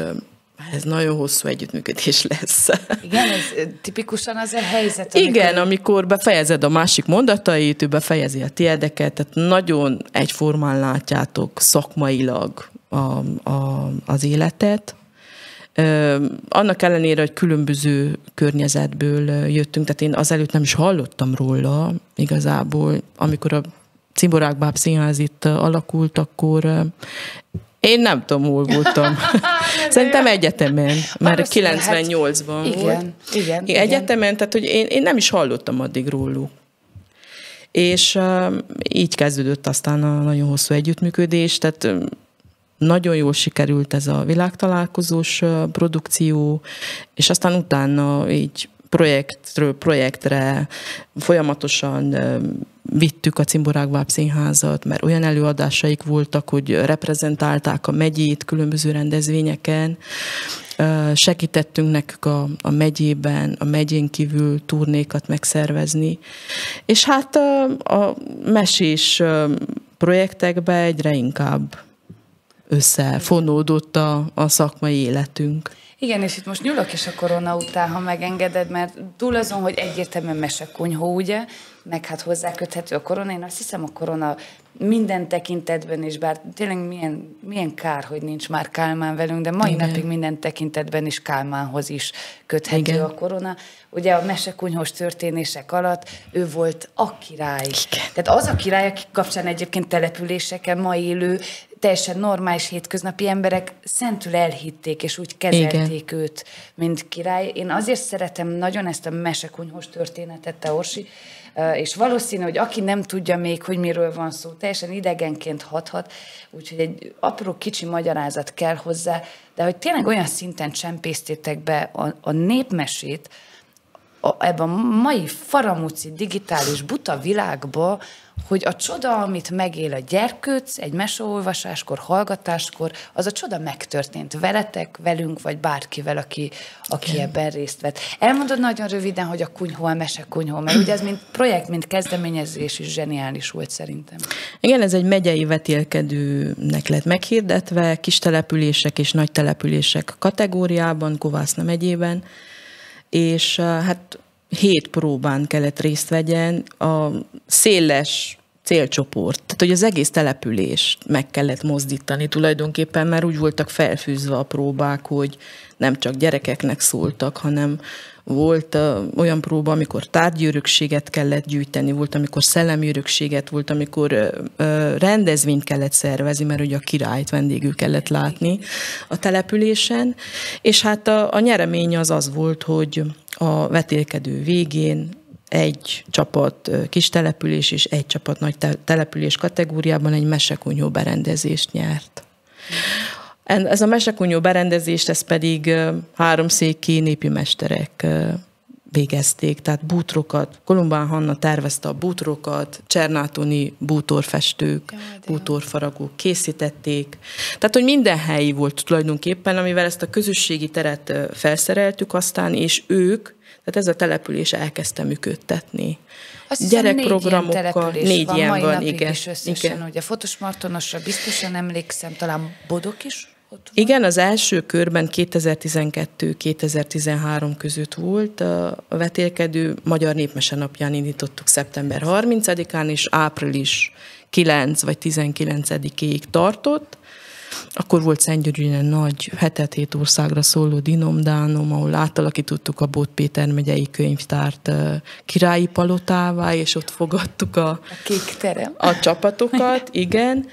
[SPEAKER 1] ez nagyon hosszú együttműködés lesz.
[SPEAKER 2] Igen, ez tipikusan az a helyzet. Amikor...
[SPEAKER 1] Igen, amikor befejezed a másik mondatait, ő befejezi a tiedeket, tehát nagyon egyformán látjátok szakmailag a, a, az életet, annak ellenére, hogy különböző környezetből jöttünk, tehát én azelőtt nem is hallottam róla igazából, amikor a Cimborákbáb Színház itt alakult, akkor én nem tudom, hol voltam. [LAUGHS] Szerintem egyetemen, mert 98-ban
[SPEAKER 2] hát, igen, volt. Igen, igen.
[SPEAKER 1] Egyetemen, tehát hogy én, én nem is hallottam addig róluk. És uh, így kezdődött aztán a nagyon hosszú együttműködés, tehát nagyon jól sikerült ez a világtalálkozós produkció, és aztán utána így projektről projektre folyamatosan vittük a Cimborágváb Színházat, mert olyan előadásaik voltak, hogy reprezentálták a megyét különböző rendezvényeken, segítettünk nekük a, a megyében, a megyén kívül turnékat megszervezni, és hát a, a mesés projektekbe egyre inkább összefonódott a, a szakmai életünk.
[SPEAKER 2] Igen, és itt most nyúlok is a korona után, ha megengeded, mert túl azon, hogy egyértelműen mesekunyhó, ugye, meg hát hozzáköthető a korona, én azt hiszem a korona minden tekintetben is, bár tényleg milyen, milyen kár, hogy nincs már Kálmán velünk, de mai Igen. napig minden tekintetben is Kálmánhoz is köthető Igen. a korona. Ugye a mesekunyhos történések alatt ő volt a király. Igen. Tehát az a király, aki kapcsán egyébként településeken ma élő teljesen normális hétköznapi emberek szentül elhitték, és úgy kezelték Igen. őt, mint király. Én azért szeretem nagyon ezt a mesekunyhos történetet, te Orsi, és valószínű, hogy aki nem tudja még, hogy miről van szó, teljesen idegenként hathat, úgyhogy egy apró kicsi magyarázat kell hozzá, de hogy tényleg olyan szinten csempésztétek be a, a népmesét, a, ebben a mai faramúci digitális buta világba, hogy a csoda, amit megél a gyerkőc egy meseolvasáskor, hallgatáskor, az a csoda megtörtént veletek, velünk, vagy bárkivel, aki, aki ebben részt vett. Elmondod nagyon röviden, hogy a kunyhó, a mese kunyhó, mert ugye ez mint projekt, mint kezdeményezés is zseniális volt szerintem.
[SPEAKER 1] Igen, ez egy megyei vetélkedőnek lett meghirdetve, kis települések és nagy települések kategóriában, Kovászna megyében, és hát hét próbán kellett részt vegyen, a széles célcsoport, tehát hogy az egész települést meg kellett mozdítani tulajdonképpen, mert úgy voltak felfűzve a próbák, hogy nem csak gyerekeknek szóltak, hanem volt olyan próba, amikor tárgyőrökséget kellett gyűjteni, volt, amikor szellemőrökséget, volt, amikor rendezvényt kellett szervezni, mert ugye a királyt vendégül kellett látni a településen, és hát a, a nyeremény az az volt, hogy a vetélkedő végén egy csapat kis település és egy csapat nagy település kategóriában egy mesekunyó berendezést nyert. Ez a mesekunyó berendezést, ez pedig háromszéki népi mesterek végezték, tehát bútrokat, Kolumbán Hanna tervezte a bútrokat, Csernátoni bútorfestők, bútorfaragók készítették. Tehát, hogy minden helyi volt tulajdonképpen, amivel ezt a közösségi teret felszereltük aztán, és ők, tehát ez a település elkezdte működtetni.
[SPEAKER 2] Azt Gyerekprogramokkal. Négy, négy van, ilyen van igen. Is összesen, igen. Ugye Fotos Martonosra biztosan emlékszem, talán Bodok is?
[SPEAKER 1] Igen, az első körben 2012-2013 között volt a vetélkedő. Magyar Népmese napján indítottuk szeptember 30-án, és április 9 vagy 19-ig tartott. Akkor volt Szentgyörgyen nagy hetet hét országra szóló dinomdánom, ahol átalakítottuk a Bót Péter megyei könyvtárt királyi palotává, és ott fogadtuk a, a,
[SPEAKER 2] kék terem.
[SPEAKER 1] a csapatokat, igen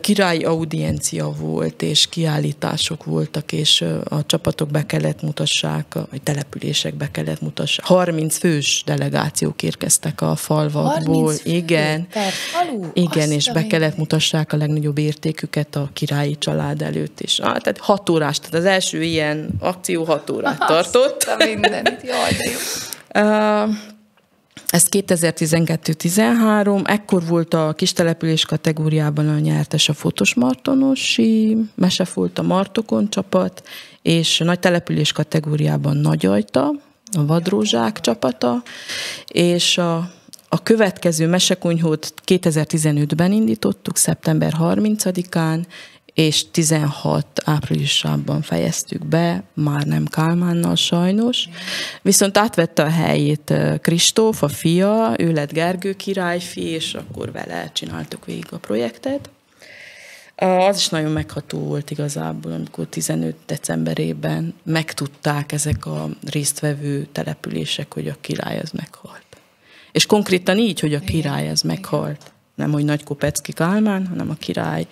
[SPEAKER 1] királyi audiencia volt, és kiállítások voltak, és a csapatok be kellett mutassák, vagy települések be kellett mutassák. 30 fős delegációk érkeztek a falvakból. Igen.
[SPEAKER 2] Per falu?
[SPEAKER 1] Igen, és be kellett mutassák a legnagyobb értéküket a királyi család előtt is. Ah, tehát hat órás, tehát az első ilyen akció hat órát tartott.
[SPEAKER 2] Azt a mindenit, jaj, de jó. [LAUGHS]
[SPEAKER 1] Uh, ez 2012-13, ekkor volt a kis település kategóriában a nyertes a Fotos Martonosi, Mesefolt a Martokon csapat, és a nagy település kategóriában Nagy Ajta, a Vadrózsák csapata, és a, a következő mesekunyhót 2015-ben indítottuk, szeptember 30-án, és 16 áprilisában fejeztük be, már nem Kálmánnal sajnos, viszont átvette a helyét Kristóf, a fia, ő lett Gergő királyfi, és akkor vele csináltuk végig a projektet. Az is nagyon megható volt igazából, amikor 15 decemberében megtudták ezek a résztvevő települések, hogy a király az meghalt. És konkrétan így, hogy a király az meghalt nem hogy Nagy Kopecki Kálmán, hanem a király.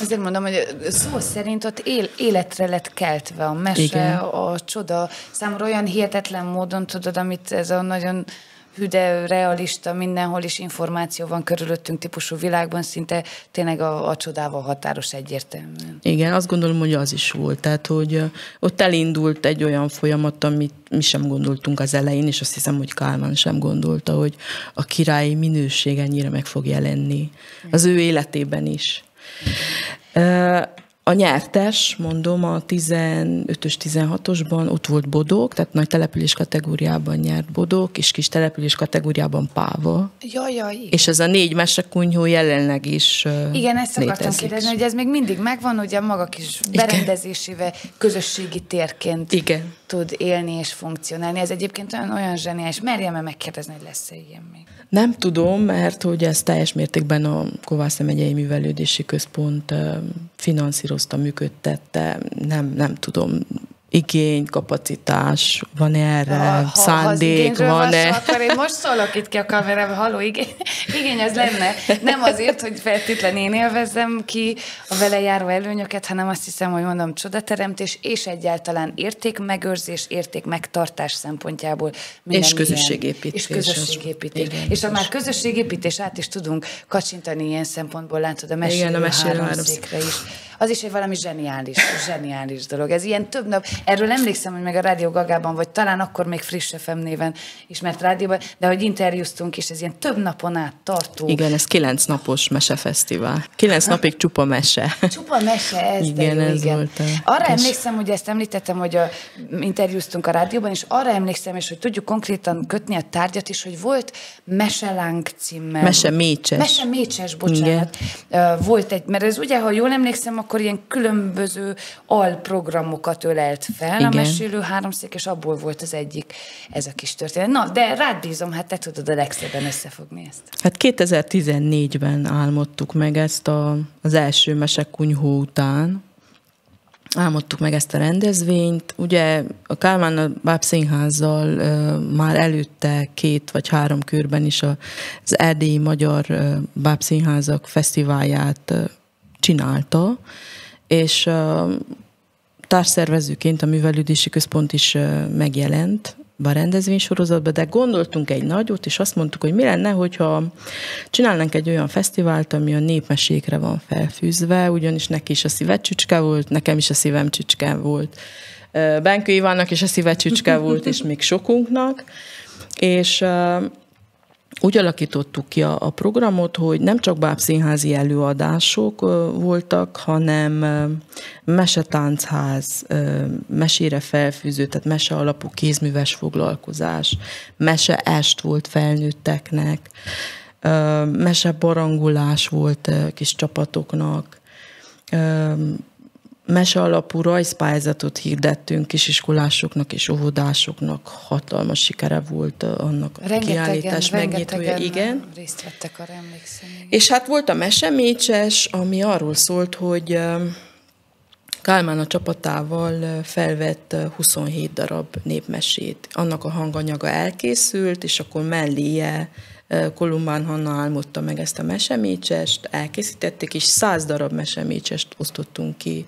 [SPEAKER 2] Azért mondom, hogy szó szerint ott él, életre lett keltve a mese, Igen. a csoda. Számomra olyan hihetetlen módon, tudod, amit ez a nagyon hüde, realista, mindenhol is információ van körülöttünk típusú világban, szinte tényleg a, a csodával határos egyértelműen.
[SPEAKER 1] Igen, azt gondolom, hogy az is volt. Tehát, hogy ott elindult egy olyan folyamat, amit mi sem gondoltunk az elején, és azt hiszem, hogy Kálmán sem gondolta, hogy a királyi minőség ennyire meg fog jelenni az ő életében is. A nyertes, mondom, a 15-ös, 16-osban ott volt Bodók, tehát nagy település kategóriában nyert Bodók, és kis település kategóriában Páva.
[SPEAKER 2] Jaj, jaj.
[SPEAKER 1] És ez a négy mesekunyhó jelenleg is
[SPEAKER 2] Igen, ezt akartam kérdezni, hogy ez még mindig megvan, ugye a maga kis berendezésével közösségi térként Igen. Tud élni és funkcionálni. Ez egyébként olyan, olyan zseniális. Merjem-e megkérdezni, hogy lesz-e ilyen még?
[SPEAKER 1] Nem tudom, mert hogy ez teljes mértékben a Kovászna megyei művelődési központ finanszírozta, működtette, nem, nem tudom, igény, kapacitás, van erre, ha, szándék,
[SPEAKER 2] ha
[SPEAKER 1] van-e?
[SPEAKER 2] Akkor én most szólok itt ki a kamerába, haló, igény, igény az lenne. Nem azért, hogy feltétlen én élvezzem ki a vele járó előnyöket, hanem azt hiszem, hogy mondom, csodateremtés, és egyáltalán értékmegőrzés, értékmegtartás szempontjából.
[SPEAKER 1] És közösségépítés.
[SPEAKER 2] És közösségépítés. Igen, és ha már közösségépítés át is tudunk kacsintani ilyen szempontból, látod, a mesélő, Igen, a mesélő háromszékre is az is egy valami zseniális, zseniális dolog. Ez ilyen több nap, erről emlékszem, hogy meg a Rádió Gagában, vagy talán akkor még Friss FM néven ismert rádióban, de hogy interjúztunk is, ez ilyen több napon át tartó.
[SPEAKER 1] Igen, ez kilenc napos mesefesztivál. Kilenc napig csupa mese.
[SPEAKER 2] Csupa mese, ez [LAUGHS]
[SPEAKER 1] Igen,
[SPEAKER 2] de jó,
[SPEAKER 1] ez
[SPEAKER 2] igen.
[SPEAKER 1] volt a
[SPEAKER 2] Arra
[SPEAKER 1] kis-
[SPEAKER 2] emlékszem, hogy ezt említettem, hogy a, interjúztunk a rádióban, és arra emlékszem, és hogy tudjuk konkrétan kötni a tárgyat is, hogy volt Meselánk címmel.
[SPEAKER 1] Mese mécses.
[SPEAKER 2] Mese mécses, bocsánat. Igen. Volt egy, mert ez ugye, ha jól emlékszem, akkor ilyen különböző alprogramokat ölelt fel Igen. a mesélő háromszék, és abból volt az egyik ez a kis történet. Na, de rád bízom, hát te tudod a legszebben összefogni ezt.
[SPEAKER 1] Hát 2014-ben álmodtuk meg ezt a, az első mesekunyhó után. Álmodtuk meg ezt a rendezvényt. Ugye a Kálmán a Báb Színházzal ö, már előtte két vagy három körben is a- az Erdélyi Magyar ö, Báb Színházak fesztiválját ö, csinálta, és társszervezőként a Művelődési Központ is megjelent a rendezvénysorozatban, de gondoltunk egy nagyot, és azt mondtuk, hogy mi lenne, hogyha csinálnánk egy olyan fesztivált, ami a népmesékre van felfűzve, ugyanis neki is a szíve csücske volt, nekem is a szívem csücske volt. Benkő Ivánnak is a szíve volt, és még sokunknak, és úgy alakítottuk ki a, a programot, hogy nem csak bábszínházi előadások voltak, hanem ö, mesére felfűző, tehát mese alapú kézműves foglalkozás, mese est volt felnőtteknek, mese barangolás volt kis csapatoknak, mese alapú rajzpályázatot hirdettünk kisiskolásoknak és óvodásoknak. Hatalmas sikere volt ö, annak a
[SPEAKER 2] Rengetegen,
[SPEAKER 1] kiállítás megnyitója. Igen.
[SPEAKER 2] részt vettek arra, emlékszem.
[SPEAKER 1] És hát volt a mesemécses, ami arról szólt, hogy ö, Kálmán a csapatával ö, felvett ö, 27 darab népmesét. Annak a hanganyaga elkészült, és akkor melléje Kolumbán Hanna álmodta meg ezt a mesemécsest, elkészítették, és 100 darab mesemécsest osztottunk ki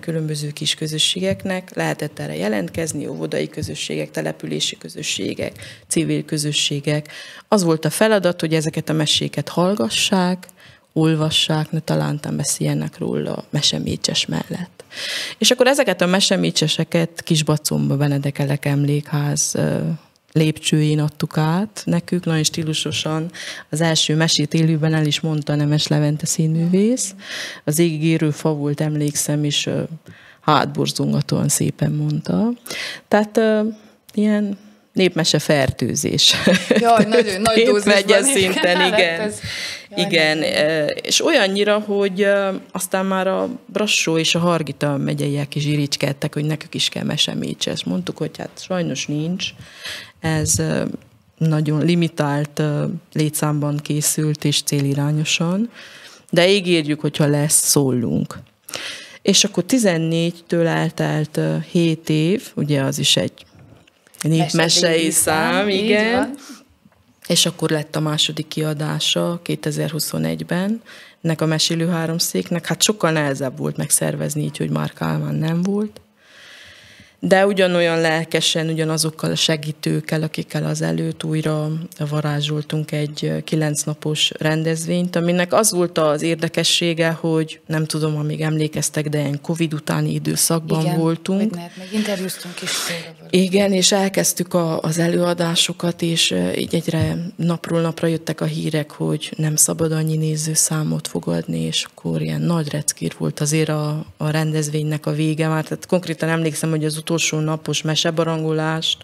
[SPEAKER 1] különböző kis közösségeknek. Lehetett erre jelentkezni, óvodai közösségek, települési közösségek, civil közösségek. Az volt a feladat, hogy ezeket a meséket hallgassák, olvassák, ne talántán beszéljenek róla a mesemécses mellett. És akkor ezeket a mesemécseseket Kisbacomba Benedekelek emlékház lépcsőjén adtuk át nekük, nagyon stílusosan. Az első mesét élőben el is mondta Nemes Levente színművész. Az égigérő fa volt, emlékszem, és hátborzongatóan szépen mondta. Tehát ilyen népmese fertőzés.
[SPEAKER 2] Jaj, [LAUGHS] nagyon nagy dózisban
[SPEAKER 1] Népmegye
[SPEAKER 2] igen,
[SPEAKER 1] szinten,
[SPEAKER 2] lett
[SPEAKER 1] igen.
[SPEAKER 2] ez. Jaj,
[SPEAKER 1] igen, eh, és olyannyira, hogy eh, aztán már a Brassó és a Hargita megyeiek is irigykedtek, hogy nekük is kell mesemécses. Mondtuk, hogy hát sajnos nincs. Ez eh, nagyon limitált létszámban készült és célirányosan, de ígérjük, hogyha lesz, szólunk. És akkor 14-től eltelt 7 év, ugye az is egy népmesei szám, igen. És akkor lett a második kiadása 2021-ben ennek a mesélő háromszéknek. Hát sokkal nehezebb volt megszervezni így, hogy már Kálmán nem volt. De ugyanolyan lelkesen, ugyanazokkal a segítőkkel, akikkel az előtt újra varázsoltunk egy kilenc napos rendezvényt, aminek az volt az érdekessége, hogy nem tudom, amíg emlékeztek, de ilyen Covid utáni időszakban
[SPEAKER 2] Igen,
[SPEAKER 1] voltunk.
[SPEAKER 2] Meg, meg interjúztunk is.
[SPEAKER 1] Igen, és elkezdtük a, az előadásokat, és így egyre napról napra jöttek a hírek, hogy nem szabad annyi nézőszámot fogadni, és akkor ilyen nagy reckír volt azért a, a rendezvénynek a vége már. Tehát konkrétan emlékszem, hogy az utolsó napos mesebarangolást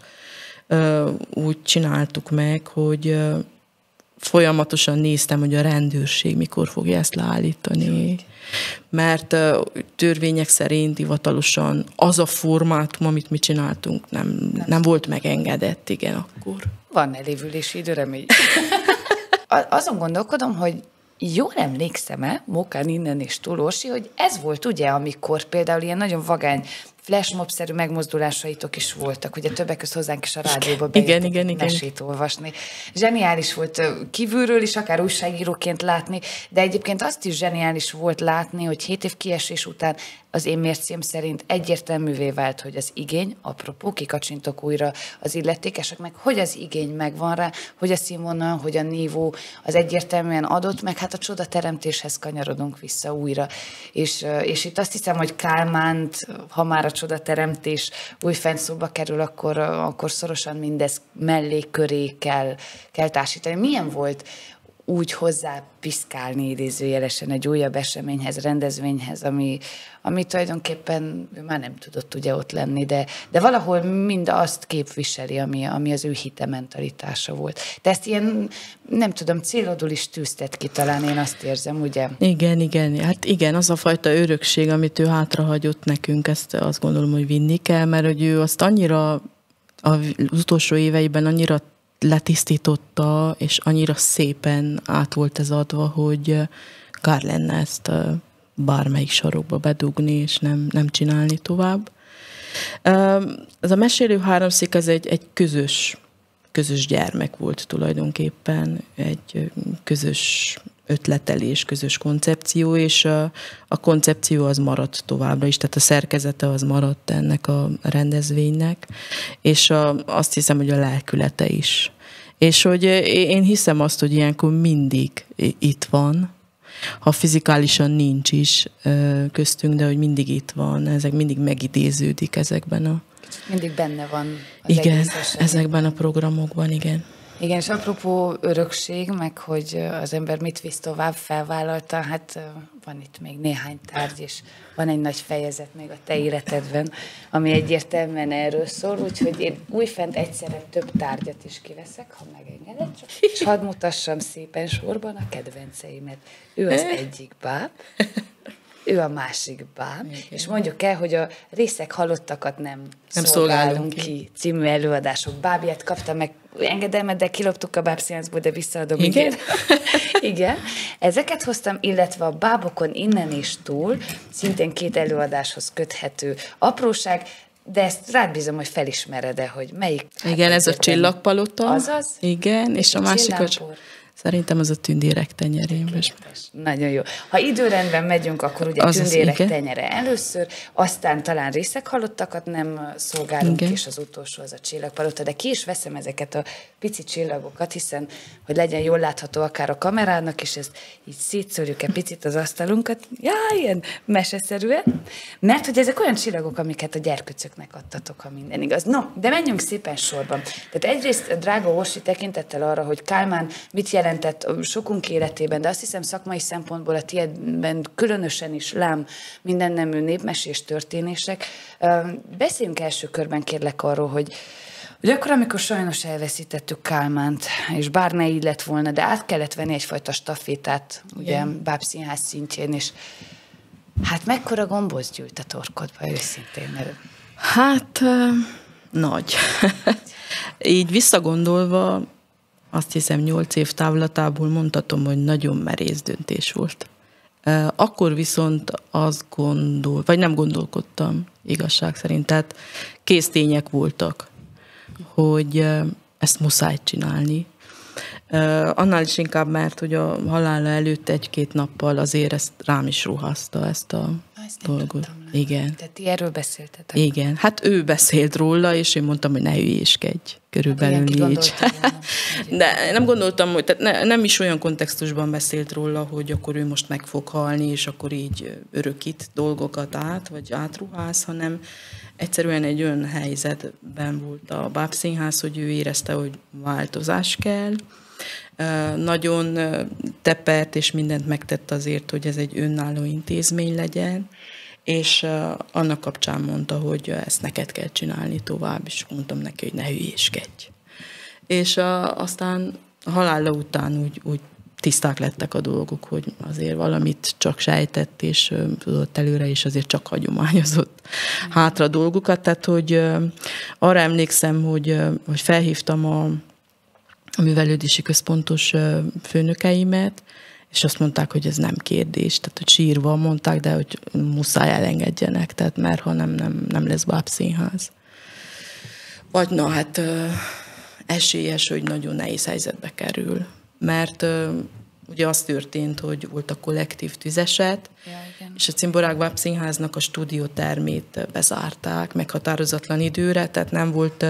[SPEAKER 1] úgy csináltuk meg, hogy folyamatosan néztem, hogy a rendőrség mikor fogja ezt leállítani. Mert törvények szerint hivatalosan az a formátum, amit mi csináltunk, nem, nem volt megengedett, igen, akkor.
[SPEAKER 2] Van elévülési idő, remény. Azon gondolkodom, hogy jól emlékszem-e, Mokán innen és Tulósi, hogy ez volt ugye, amikor például ilyen nagyon vagány flashmob-szerű megmozdulásaitok is voltak, ugye többek között hozzánk is a rádióba
[SPEAKER 1] igen, igen, igen.
[SPEAKER 2] mesét olvasni. Zseniális volt kívülről is, akár újságíróként látni, de egyébként azt is zseniális volt látni, hogy hét év kiesés után az én mércém szerint egyértelművé vált, hogy az igény, apropó, kikacsintok újra az illetékeseknek, hogy az igény megvan rá, hogy a színvonal, hogy a nívó az egyértelműen adott, meg hát a csoda teremtéshez kanyarodunk vissza újra. És, és itt azt hiszem, hogy Kálmánt, ha már a csoda teremtés újfent szóba kerül, akkor, akkor szorosan mindez mellé köré kell, kell társítani. Milyen volt úgy hozzá piszkálni idézőjelesen egy újabb eseményhez, rendezvényhez, ami, ami tulajdonképpen ő már nem tudott ugye ott lenni, de, de valahol mind azt képviseli, ami, ami az ő hite mentalitása volt. De ezt ilyen, nem tudom, célodul is tűztet ki talán, én azt érzem, ugye?
[SPEAKER 1] Igen, igen. Hát igen, az a fajta örökség, amit ő hátrahagyott nekünk, ezt azt gondolom, hogy vinni kell, mert hogy ő azt annyira az utolsó éveiben annyira letisztította, és annyira szépen át volt ez adva, hogy kár lenne ezt bármelyik sarokba bedugni, és nem, nem csinálni tovább. Ez a mesélő háromszék, ez egy, egy közös, közös gyermek volt tulajdonképpen, egy közös ötletelés, közös koncepció, és a, a koncepció az maradt továbbra is, tehát a szerkezete az maradt ennek a rendezvénynek, és a, azt hiszem, hogy a lelkülete is. És hogy én hiszem azt, hogy ilyenkor mindig itt van, ha fizikálisan nincs is köztünk, de hogy mindig itt van, ezek mindig megidéződik ezekben a...
[SPEAKER 2] Mindig benne van az
[SPEAKER 1] Igen, ezekben a programokban, igen.
[SPEAKER 2] Igen, és apropó örökség, meg hogy az ember mit visz tovább, felvállalta, hát van itt még néhány tárgy, és van egy nagy fejezet még a te életedben, ami egyértelműen erről szól, úgyhogy én újfent egyszerre több tárgyat is kiveszek, ha megengeded, csak, és hadd mutassam szépen sorban a kedvenceimet. Ő az egyik báb, ő a másik Igen. és mondjuk el, hogy a részek halottakat nem, nem szolgálunk, szolgálunk ki. ki című előadások bábját kapta meg engedelmet, de kiloptuk a bábsziánszból, de visszaadom.
[SPEAKER 1] Igen? [LAUGHS]
[SPEAKER 2] Igen. Ezeket hoztam, illetve a bábokon innen és túl, szintén két előadáshoz köthető apróság, de ezt rád bízom, hogy felismered-e, hogy melyik.
[SPEAKER 1] Igen, hát ez a csillagpalota.
[SPEAKER 2] Azaz.
[SPEAKER 1] Igen, és, és a, a másik, hogy Szerintem az a tündérek tenyerén.
[SPEAKER 2] Nagyon jó. Ha időrendben megyünk, akkor ugye az tündérek az, tenyere először, aztán talán részek halottakat nem szolgálunk, igen. és az utolsó az a csillagpalota. De ki is veszem ezeket a pici csillagokat, hiszen, hogy legyen jól látható akár a kamerának, és ezt így szétszórjuk egy picit az asztalunkat, já, ilyen meseszerűen, mert hogy ezek olyan csillagok, amiket a gyerkőcöknek adtatok, ha minden igaz. No, de menjünk szépen sorban. Tehát egyrészt, drága Orsi, tekintettel arra, hogy Kálmán mit jelent jelentett sokunk életében, de azt hiszem szakmai szempontból a tiédben különösen is lám minden nemű népmesés történések. Beszéljünk első körben kérlek arról, hogy hogy akkor, amikor sajnos elveszítettük Kálmánt, és bár ne így lett volna, de át kellett venni egyfajta stafétát, ugye, Bábszínház szintjén, és hát mekkora gomboz gyűjt a torkodba, őszintén? Mert...
[SPEAKER 1] Hát, nagy. [LAUGHS] így visszagondolva, azt hiszem nyolc év távlatából mondhatom, hogy nagyon merész döntés volt. Akkor viszont azt gondol, vagy nem gondolkodtam igazság szerint, tehát késztények voltak, hogy ezt muszáj csinálni. Annál is inkább, mert hogy a halála előtt egy-két nappal azért ezt rám is ruházta ezt a ezt dolgot. Igen.
[SPEAKER 2] Tehát ti erről beszéltetek?
[SPEAKER 1] Igen. Hát ő beszélt róla, és én mondtam, hogy ne hülyéskedj. Körülbelül így. [LAUGHS] De nem gondoltam, hogy tehát ne, nem is olyan kontextusban beszélt róla, hogy akkor ő most meg fog halni, és akkor így örökít dolgokat át, vagy átruház, hanem egyszerűen egy olyan helyzetben volt a bábszínház, hogy ő érezte, hogy változás kell, nagyon tepert és mindent megtett azért, hogy ez egy önálló intézmény legyen, és annak kapcsán mondta, hogy ezt neked kell csinálni tovább, és mondtam neki, hogy ne hülyéskedj. És aztán a halála után úgy, úgy tiszták lettek a dolgok, hogy azért valamit csak sejtett, és tudott előre, és azért csak hagyományozott hátra dolgokat. Tehát, hogy arra emlékszem, hogy, hogy felhívtam a, a művelődési központos főnökeimet, és azt mondták, hogy ez nem kérdés, tehát hogy sírva mondták, de hogy muszáj elengedjenek, tehát mert ha nem, nem, nem lesz bábszínház. Vagy na hát esélyes, hogy nagyon nehéz helyzetbe kerül, mert ugye az történt, hogy volt a kollektív tüzeset, ja, és a Cimborák Bábszínháznak a stúdiótermét bezárták meghatározatlan időre, tehát nem volt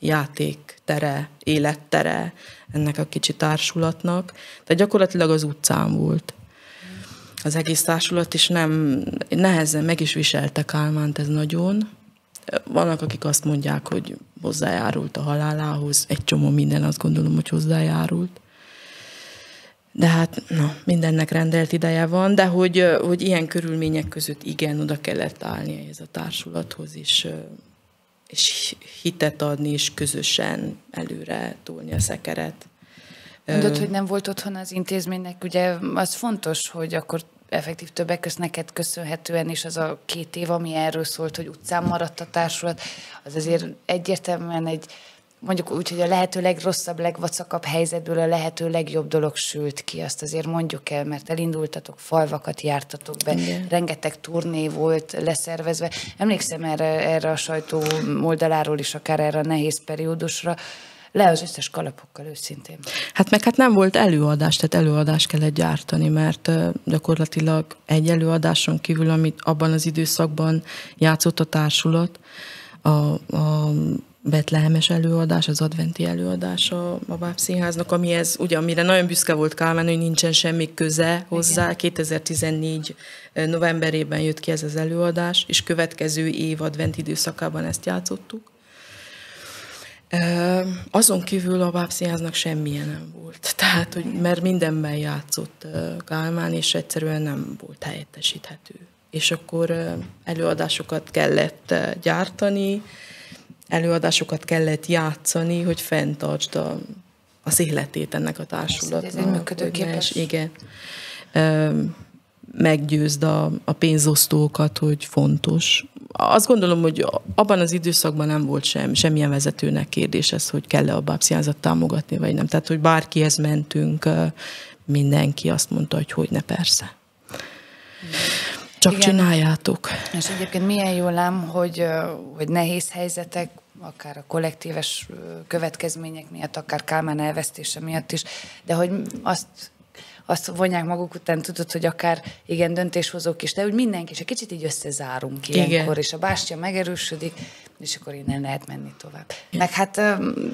[SPEAKER 1] játéktere, élettere ennek a kicsi társulatnak. Tehát gyakorlatilag az utcán volt az egész társulat, és nem, nehezen meg is viselte Kálmánt ez nagyon. Vannak, akik azt mondják, hogy hozzájárult a halálához, egy csomó minden azt gondolom, hogy hozzájárult. De hát na, mindennek rendelt ideje van, de hogy, hogy ilyen körülmények között igen, oda kellett állni ez a társulathoz, és és hitet adni, és közösen előre tolni a szekeret.
[SPEAKER 2] Mondod, hogy nem volt otthon az intézménynek, ugye az fontos, hogy akkor effektív többek között neked köszönhetően is az a két év, ami erről szólt, hogy utcán maradt a társulat, az azért egyértelműen egy, mondjuk úgy, hogy a lehető legrosszabb, legvacakabb helyzetből a lehető legjobb dolog sült ki, azt azért mondjuk el, mert elindultatok, falvakat jártatok be, Igen. rengeteg turné volt leszervezve. Emlékszem erre, erre a sajtó oldaláról is, akár erre a nehéz periódusra, le az összes kalapokkal őszintén.
[SPEAKER 1] Hát meg hát nem volt előadás, tehát előadást kellett gyártani, mert gyakorlatilag egy előadáson kívül, amit abban az időszakban játszott a társulat, a, a betlehemes előadás, az adventi előadás a, a Báb Színháznak, amihez, ugye, amire nagyon büszke volt Kálmán, hogy nincsen semmi köze hozzá. Igen. 2014 novemberében jött ki ez az előadás, és következő év advent időszakában ezt játszottuk. Azon kívül a Báb Színháznak semmilyen nem volt. [LAUGHS] Tehát, hogy, mert mindenben játszott Kálmán, és egyszerűen nem volt helyettesíthető. És akkor előadásokat kellett gyártani, előadásokat kellett játszani, hogy fenntartsd a, az életét ennek a társulatnak. Ez egy
[SPEAKER 2] működőképes.
[SPEAKER 1] Igen. Meggyőzd a, a pénzosztókat, hogy fontos. Azt gondolom, hogy abban az időszakban nem volt sem, semmilyen vezetőnek kérdés ez, hogy kell-e a bábszínházat támogatni, vagy nem. Tehát, hogy bárkihez mentünk, mindenki azt mondta, hogy hogy ne persze. Csak Igen. csináljátok.
[SPEAKER 2] És egyébként milyen jól ám, hogy, hogy nehéz helyzetek, akár a kollektíves következmények miatt, akár Kálmán elvesztése miatt is, de hogy azt azt vonják maguk után, tudod, hogy akár igen, döntéshozók is, de úgy mindenki, és egy kicsit így összezárunk ilyenkor, igen. és a bástya megerősödik, és akkor innen lehet menni tovább. Igen. Meg hát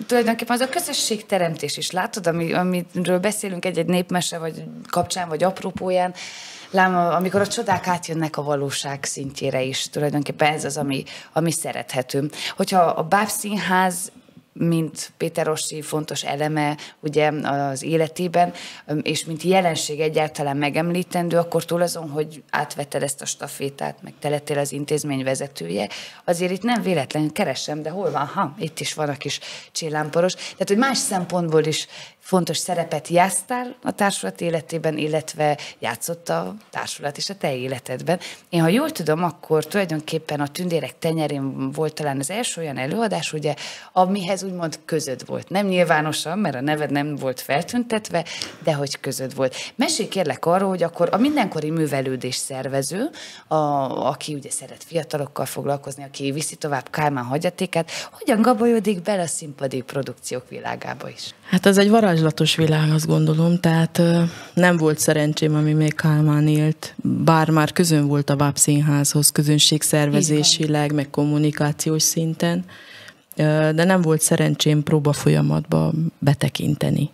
[SPEAKER 2] tulajdonképpen az a közösségteremtés is, látod, ami, amiről beszélünk egy-egy népmese, vagy kapcsán, vagy apropóján, lám, amikor a csodák átjönnek a valóság szintjére is, tulajdonképpen ez az, ami, ami szerethető. Hogyha a bábszínház mint Péter Rossi fontos eleme ugye az életében, és mint jelenség egyáltalán megemlítendő, akkor túl azon, hogy átvetted ezt a stafétát, meg te lettél az intézmény vezetője, azért itt nem véletlenül keresem, de hol van? Ha, itt is van a kis csillámporos. Tehát, hogy más szempontból is fontos szerepet játsztál a társulat életében, illetve játszott a társulat is a te életedben. Én, ha jól tudom, akkor tulajdonképpen a tündérek tenyerén volt talán az első olyan előadás, ugye, amihez úgymond közöd volt. Nem nyilvánosan, mert a neved nem volt feltüntetve, de hogy közöd volt. Mesélj kérlek arról, hogy akkor a mindenkori művelődés szervező, a, aki ugye szeret fiatalokkal foglalkozni, aki viszi tovább Kálmán hagyatékát, hogyan gabolyodik bele a színpadi produkciók világába is?
[SPEAKER 1] Hát ez egy varázslatos világ, azt gondolom, tehát nem volt szerencsém, ami még Kálmán élt, bár már közön volt a VÁP színházhoz, közönségszervezésileg, meg kommunikációs szinten, de nem volt szerencsém próba folyamatba betekinteni.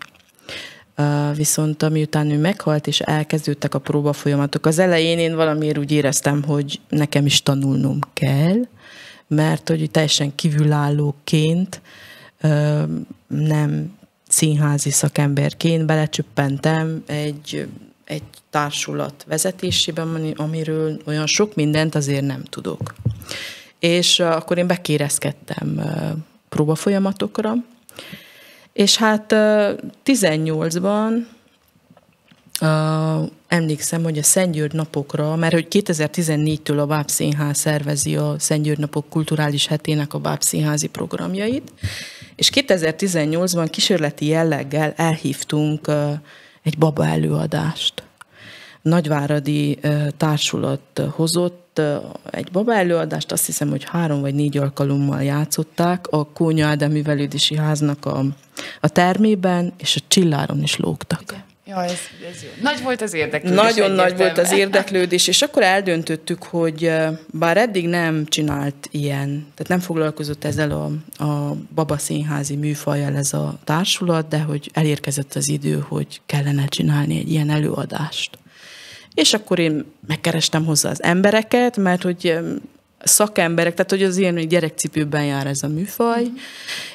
[SPEAKER 1] Viszont amiután ő meghalt, és elkezdődtek a próba folyamatok, az elején én valamiért úgy éreztem, hogy nekem is tanulnom kell, mert hogy teljesen kívülállóként nem színházi szakemberként belecsüppentem egy, egy társulat vezetésében, amiről olyan sok mindent azért nem tudok. És akkor én bekérezkedtem próbafolyamatokra, és hát 18-ban Uh, emlékszem, hogy a Szentgyörgy napokra, mert hogy 2014-től a Báb Színház szervezi a Szentgyörgy napok kulturális hetének a Báb Színházi programjait, és 2018-ban kísérleti jelleggel elhívtunk egy baba előadást. Nagyváradi társulat hozott egy baba előadást, azt hiszem, hogy három vagy négy alkalommal játszották a Kónya Ádám Művelődési Háznak a, a termében, és a csilláron is lógtak.
[SPEAKER 2] Ugye? Ja, ez, ez jó. Nagy volt az érdeklődés.
[SPEAKER 1] Nagyon nagy volt az érdeklődés, és akkor eldöntöttük, hogy bár eddig nem csinált ilyen, tehát nem foglalkozott ezzel a, a babaszínházi műfajjal ez a társulat, de hogy elérkezett az idő, hogy kellene csinálni egy ilyen előadást. És akkor én megkerestem hozzá az embereket, mert hogy szakemberek, tehát hogy az ilyen gyerekcipőben jár ez a műfaj, mm.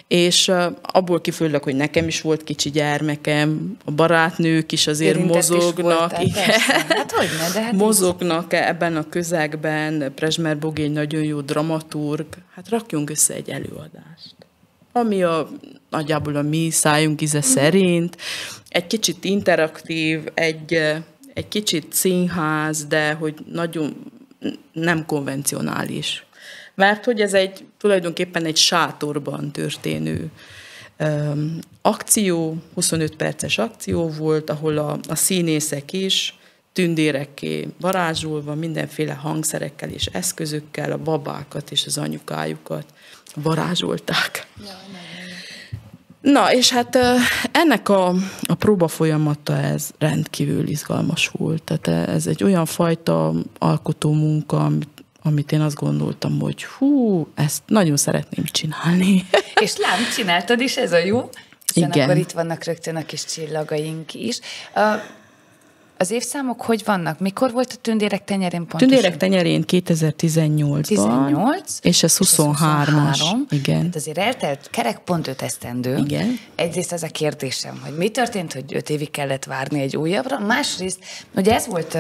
[SPEAKER 1] és uh, abból kifolyólag, hogy nekem is volt kicsi gyermekem, a barátnők is azért Érintett mozognak. Is
[SPEAKER 2] igen, hát hogy ne, de hát
[SPEAKER 1] mozognak így. ebben a közegben, Prezsmer Bogény nagyon jó dramaturg, hát rakjunk össze egy előadást. Ami a, nagyjából a mi szájunk íze mm. szerint, egy kicsit interaktív, egy, egy kicsit színház, de hogy nagyon nem konvencionális. Mert hogy ez egy tulajdonképpen egy sátorban történő um, akció, 25 perces akció volt, ahol a, a színészek is tündérekké varázsolva, mindenféle hangszerekkel és eszközökkel a babákat és az anyukájukat varázsolták. Ja, Na, és hát ennek a, a próba folyamata ez rendkívül izgalmas volt. Tehát ez egy olyan fajta alkotó munka, amit, én azt gondoltam, hogy hú, ezt nagyon szeretném csinálni. [LAUGHS]
[SPEAKER 2] És lám, csináltad is, ez a jó. Hiszen Igen. akkor itt vannak rögtön a kis csillagaink is. Az évszámok hogy vannak? Mikor volt a tündérek tenyerén pontosan?
[SPEAKER 1] Tündérek tenyerén 2018-ban. 18, és ez 23-as. Igen.
[SPEAKER 2] Hát azért eltelt kerek pont öt esztendő.
[SPEAKER 1] Igen.
[SPEAKER 2] Egyrészt az a kérdésem, hogy mi történt, hogy öt évig kellett várni egy újabbra. Másrészt, ugye ez volt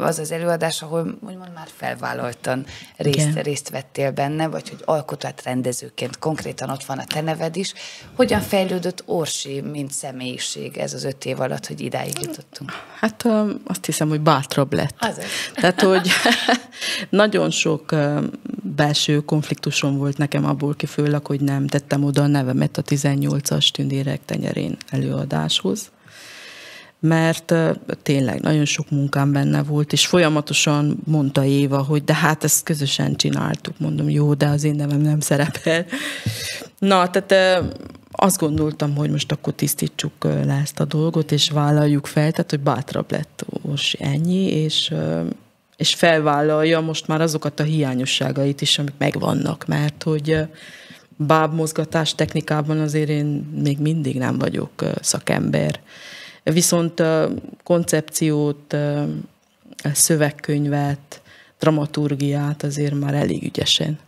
[SPEAKER 2] az az előadás, ahol úgymond már felvállaltan részt, részt vettél benne, vagy hogy alkotát rendezőként konkrétan ott van a te neved is. Hogyan fejlődött Orsi, mint személyiség ez az öt év alatt, hogy idáig jutottunk?
[SPEAKER 1] Hát azt hiszem, hogy bátrabb lett.
[SPEAKER 2] Azért.
[SPEAKER 1] Tehát, hogy [LAUGHS] nagyon sok belső konfliktusom volt nekem abból kifőleg, hogy nem tettem oda a nevemet a 18-as tündérek tenyerén előadáshoz mert tényleg nagyon sok munkám benne volt, és folyamatosan mondta Éva, hogy de hát ezt közösen csináltuk, mondom, jó, de az én nevem nem szerepel. Na, tehát azt gondoltam, hogy most akkor tisztítsuk le ezt a dolgot, és vállaljuk fel, tehát hogy bátrabb lett Orsi ennyi, és, és felvállalja most már azokat a hiányosságait is, amik megvannak, mert hogy bábmozgatás technikában azért én még mindig nem vagyok szakember. Viszont koncepciót, szövegkönyvet, dramaturgiát azért már elég ügyesen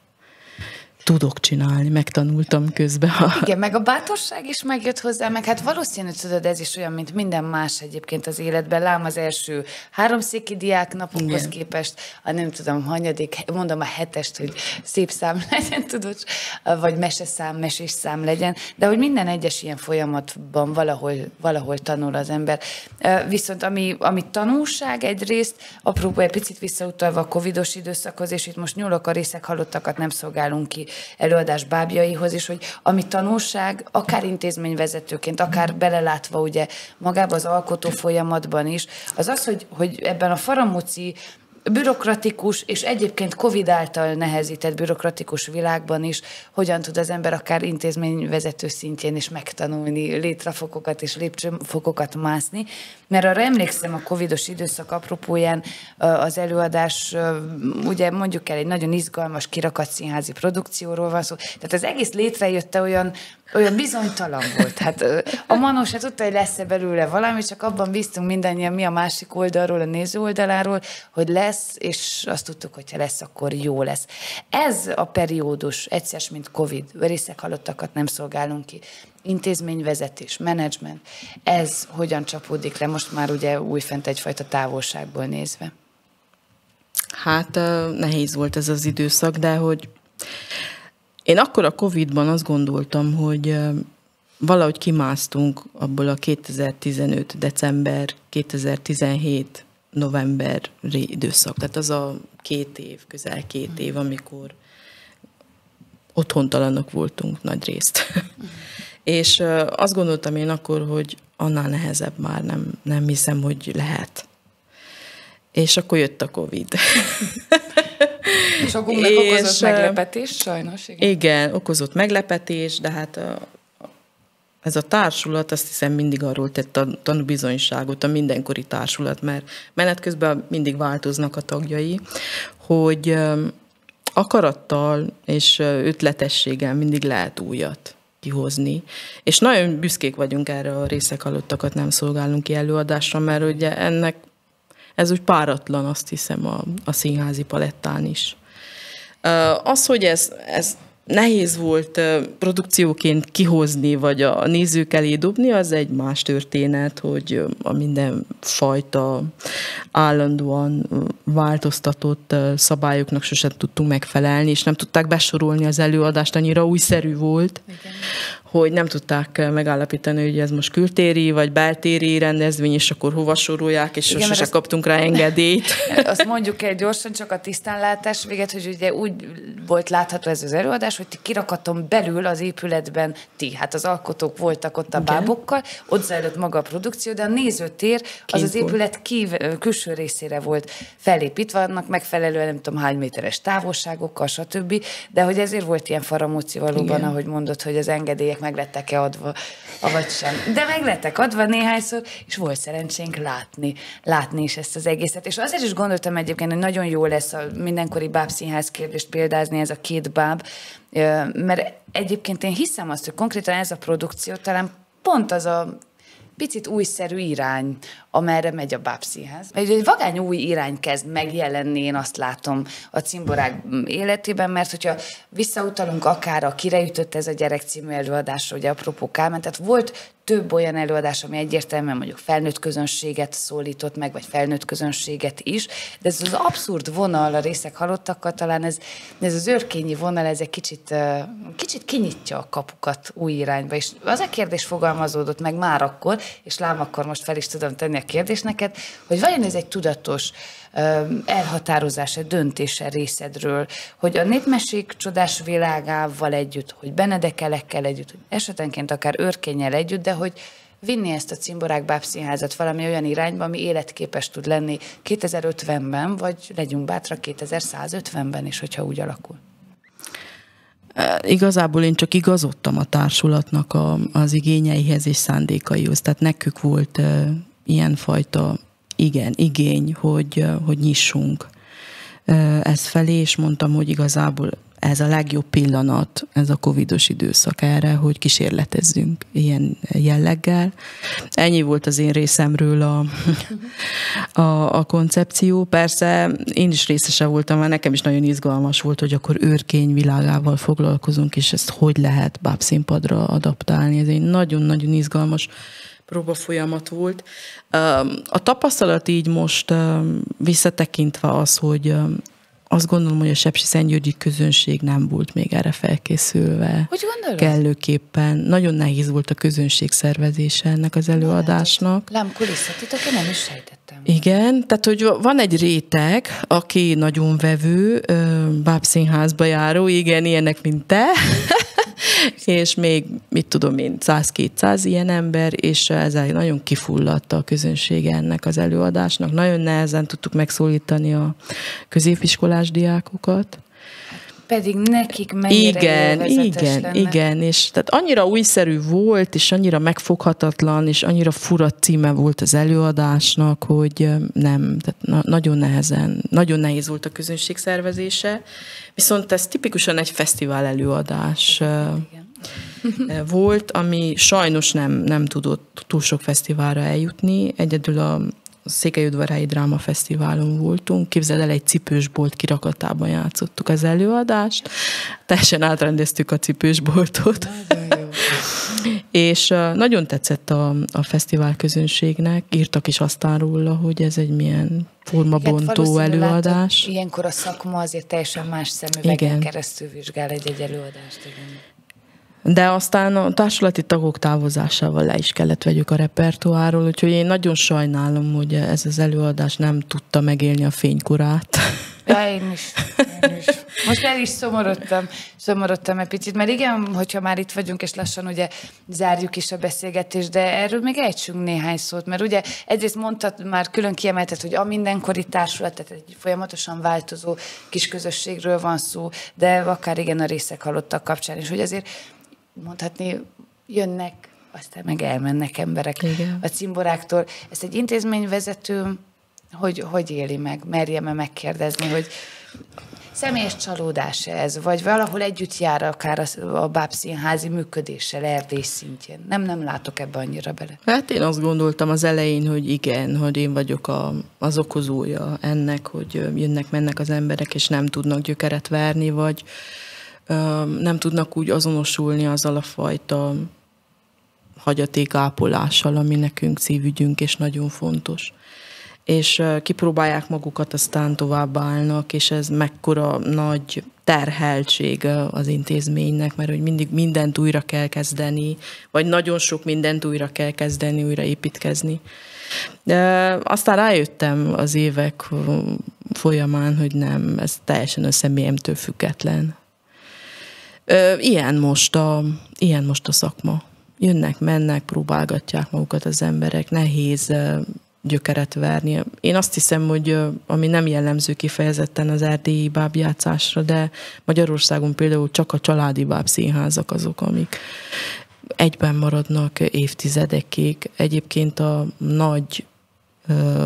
[SPEAKER 1] tudok csinálni, megtanultam közben.
[SPEAKER 2] Igen, meg a bátorság is megjött hozzá, meg hát valószínű, tudod, ez is olyan, mint minden más egyébként az életben. Lám az első háromszéki diák napokhoz Igen. képest, a nem tudom, hanyadik, mondom a hetest, hogy szép szám [LAUGHS] legyen, tudod, vagy meseszám, mesés szám legyen, de hogy minden egyes ilyen folyamatban valahol, valahol tanul az ember. Viszont ami, ami tanulság egyrészt, apróból egy picit visszautalva a covidos időszakhoz, és itt most nyúlok a részek halottakat nem szolgálunk ki előadás bábjaihoz is, hogy ami tanulság, akár intézményvezetőként, akár belelátva ugye magába az alkotó folyamatban is, az az, hogy, hogy ebben a faramúci bürokratikus és egyébként Covid által nehezített bürokratikus világban is hogyan tud az ember akár intézményvezető szintjén is megtanulni létrafokokat és lépcsőfokokat mászni. Mert arra emlékszem a covidos időszak apropóján az előadás, ugye mondjuk el egy nagyon izgalmas kirakat színházi produkcióról van szó, tehát az egész létrejötte olyan olyan bizonytalan volt. Hát a Manó se tudta, hogy lesz-e belőle valami, csak abban bíztunk mindannyian mi a másik oldalról, a néző oldaláról, hogy lesz, és azt tudtuk, hogy ha lesz, akkor jó lesz. Ez a periódus, egyszer, mint Covid, részek halottakat nem szolgálunk ki, intézményvezetés, menedzsment, ez hogyan csapódik le most már ugye újfent egyfajta távolságból nézve?
[SPEAKER 1] Hát nehéz volt ez az időszak, de hogy én akkor a Covid-ban azt gondoltam, hogy valahogy kimásztunk abból a 2015. december, 2017 november időszak. Tehát az a két év, közel két év, amikor otthontalanok voltunk nagy részt. És azt gondoltam én akkor, hogy annál nehezebb már nem, nem hiszem, hogy lehet. És akkor jött a Covid. [LAUGHS]
[SPEAKER 2] És Sokunknak okozott meglepetés, sajnos.
[SPEAKER 1] Igen. igen, okozott meglepetés, de hát a, ez a társulat azt hiszem mindig arról tett a tanúbizonyságot, a mindenkori társulat, mert menet közben mindig változnak a tagjai, hogy akarattal és ötletességgel mindig lehet újat kihozni. És nagyon büszkék vagyunk erre a részek halottakat nem szolgálunk ki előadásra, mert ugye ennek ez úgy páratlan, azt hiszem, a, a színházi palettán is. Az, hogy ez, ez nehéz volt produkcióként kihozni, vagy a nézők elé dobni, az egy más történet, hogy a minden fajta állandóan változtatott szabályoknak sosem tudtunk megfelelni, és nem tudták besorolni az előadást, annyira újszerű volt, Igen hogy nem tudták megállapítani, hogy ez most kültéri vagy beltéri rendezvény, és akkor hova sorolják, és Igen, sose kaptunk rá engedélyt. [LAUGHS]
[SPEAKER 2] Azt mondjuk el gyorsan, csak a tisztánlátás véget, hogy ugye úgy volt látható ez az előadás, hogy kirakaton belül az épületben ti, hát az alkotók voltak ott a Igen. bábokkal, ott zajlott maga a produkció, de a nézőtér az az épület kív, külső részére volt felépítve, annak megfelelően nem tudom hány méteres távolságokkal, stb. De hogy ezért volt ilyen faramúci valóban, Igen. ahogy mondod, hogy az engedélyek meg lettek-e adva, avagy sem. De meg lettek adva néhányszor, és volt szerencsénk látni, látni is ezt az egészet. És azért is gondoltam egyébként, hogy nagyon jó lesz a mindenkori bábszínház kérdést példázni, ez a két báb, mert egyébként én hiszem azt, hogy konkrétan ez a produkció talán pont az a picit újszerű irány, amerre megy a bábszínház. Egy, egy vagány új irány kezd megjelenni, én azt látom a cimborák életében, mert hogyha visszautalunk akár a Kire ütött ez a gyerek című előadásra, ugye apropó Kálmán, tehát volt több olyan előadás, ami egyértelműen mondjuk felnőtt közönséget szólított meg, vagy felnőtt közönséget is, de ez az abszurd vonal a részek halottakkal, talán ez, ez az őrkényi vonal, ez egy kicsit, kicsit kinyitja a kapukat új irányba, és az a kérdés fogalmazódott meg már akkor, és lám akkor most fel is tudom tenni a kérdést neked, hogy vajon ez egy tudatos elhatározása, döntése részedről, hogy a népmesék csodás világával együtt, hogy Benedekelekkel együtt, hogy esetenként akár őrkényel együtt, de hogy vinni ezt a Cimborák Bábszínházat valami olyan irányba, ami életképes tud lenni 2050-ben, vagy legyünk bátrak 2150-ben is, hogyha úgy alakul.
[SPEAKER 1] Igazából én csak igazodtam a társulatnak a, az igényeihez és szándékaihoz. Tehát nekük volt uh, ilyenfajta igen, igény, hogy, hogy nyissunk ez felé, és mondtam, hogy igazából ez a legjobb pillanat, ez a covidos időszak erre, hogy kísérletezzünk ilyen jelleggel. Ennyi volt az én részemről a, [LAUGHS] a, a koncepció. Persze én is részese voltam, mert nekem is nagyon izgalmas volt, hogy akkor őrkény világával foglalkozunk, és ezt hogy lehet bábszínpadra adaptálni. Ez egy nagyon-nagyon izgalmas próba folyamat volt. A tapasztalat így most visszatekintve az, hogy azt gondolom, hogy a Sepsi Szentgyörgyi közönség nem volt még erre felkészülve.
[SPEAKER 2] Hogy gondolod?
[SPEAKER 1] Kellőképpen. Nagyon nehéz volt a közönség szervezése ennek az előadásnak.
[SPEAKER 2] Lám kulisszatitok, én nem is sejtettem.
[SPEAKER 1] Igen, tehát hogy van egy réteg, aki nagyon vevő, bábszínházba járó, igen, ilyenek, mint te, [LAUGHS] és még, mit tudom én, 100-200 ilyen ember, és ezzel nagyon kifulladt a közönsége ennek az előadásnak. Nagyon nehezen tudtuk megszólítani a középiskolás diákokat.
[SPEAKER 2] Pedig nekik mennyire
[SPEAKER 1] Igen, igen, lenne. igen, és tehát annyira újszerű volt, és annyira megfoghatatlan, és annyira fura címe volt az előadásnak, hogy nem, tehát na- nagyon nehezen, nagyon nehéz volt a közönség szervezése, viszont ez tipikusan egy fesztivál előadás. Igen volt, ami sajnos nem, nem tudott túl sok fesztiválra eljutni. Egyedül a Székelyudvarhelyi Dráma Fesztiválon voltunk, képzeld el, egy cipősbolt kirakatában játszottuk az előadást, teljesen átrendeztük a cipősboltot. [LAUGHS] És nagyon tetszett a, a fesztivál közönségnek, írtak is aztán róla, hogy ez egy milyen formabontó hát előadás.
[SPEAKER 2] Látod, ilyenkor a szakma azért teljesen más szemüvegen Igen. keresztül vizsgál egy-egy előadást. Igen.
[SPEAKER 1] De aztán a társulati tagok távozásával le is kellett vegyük a repertoáról, úgyhogy én nagyon sajnálom, hogy ez az előadás nem tudta megélni a fénykorát.
[SPEAKER 2] Ja, én is. Én is. Most el is szomorodtam, szomorodtam egy picit, mert igen, hogyha már itt vagyunk, és lassan ugye zárjuk is a beszélgetést, de erről még ejtsünk néhány szót, mert ugye egyrészt mondtad, már külön kiemelted, hogy a mindenkori társulat, tehát egy folyamatosan változó kis közösségről van szó, de akár igen a részek halottak kapcsán is, hogy azért mondhatni, jönnek, aztán meg elmennek emberek igen. a cimboráktól. Ezt egy intézményvezető hogy, hogy éli meg? Merjem-e megkérdezni, hogy személyes csalódás ez, vagy valahol együtt jár akár a, a bábszínházi működéssel Erdély szintjén. Nem, nem látok ebbe annyira bele.
[SPEAKER 1] Hát én azt gondoltam az elején, hogy igen, hogy én vagyok a, az okozója ennek, hogy jönnek, mennek az emberek, és nem tudnak gyökeret verni, vagy nem tudnak úgy azonosulni azzal a fajta hagyatékápolással, ami nekünk szívügyünk, és nagyon fontos és kipróbálják magukat, aztán továbbállnak, és ez mekkora nagy terheltség az intézménynek, mert hogy mindig mindent újra kell kezdeni, vagy nagyon sok mindent újra kell kezdeni, újra építkezni. De aztán rájöttem az évek folyamán, hogy nem, ez teljesen a személyemtől független. Ilyen most a, ilyen most a szakma. Jönnek, mennek, próbálgatják magukat az emberek, nehéz gyökeret verni. Én azt hiszem, hogy ami nem jellemző kifejezetten az erdélyi bábjátszásra, de Magyarországon például csak a családi bábszínházak azok, amik egyben maradnak évtizedekig. Egyébként a nagy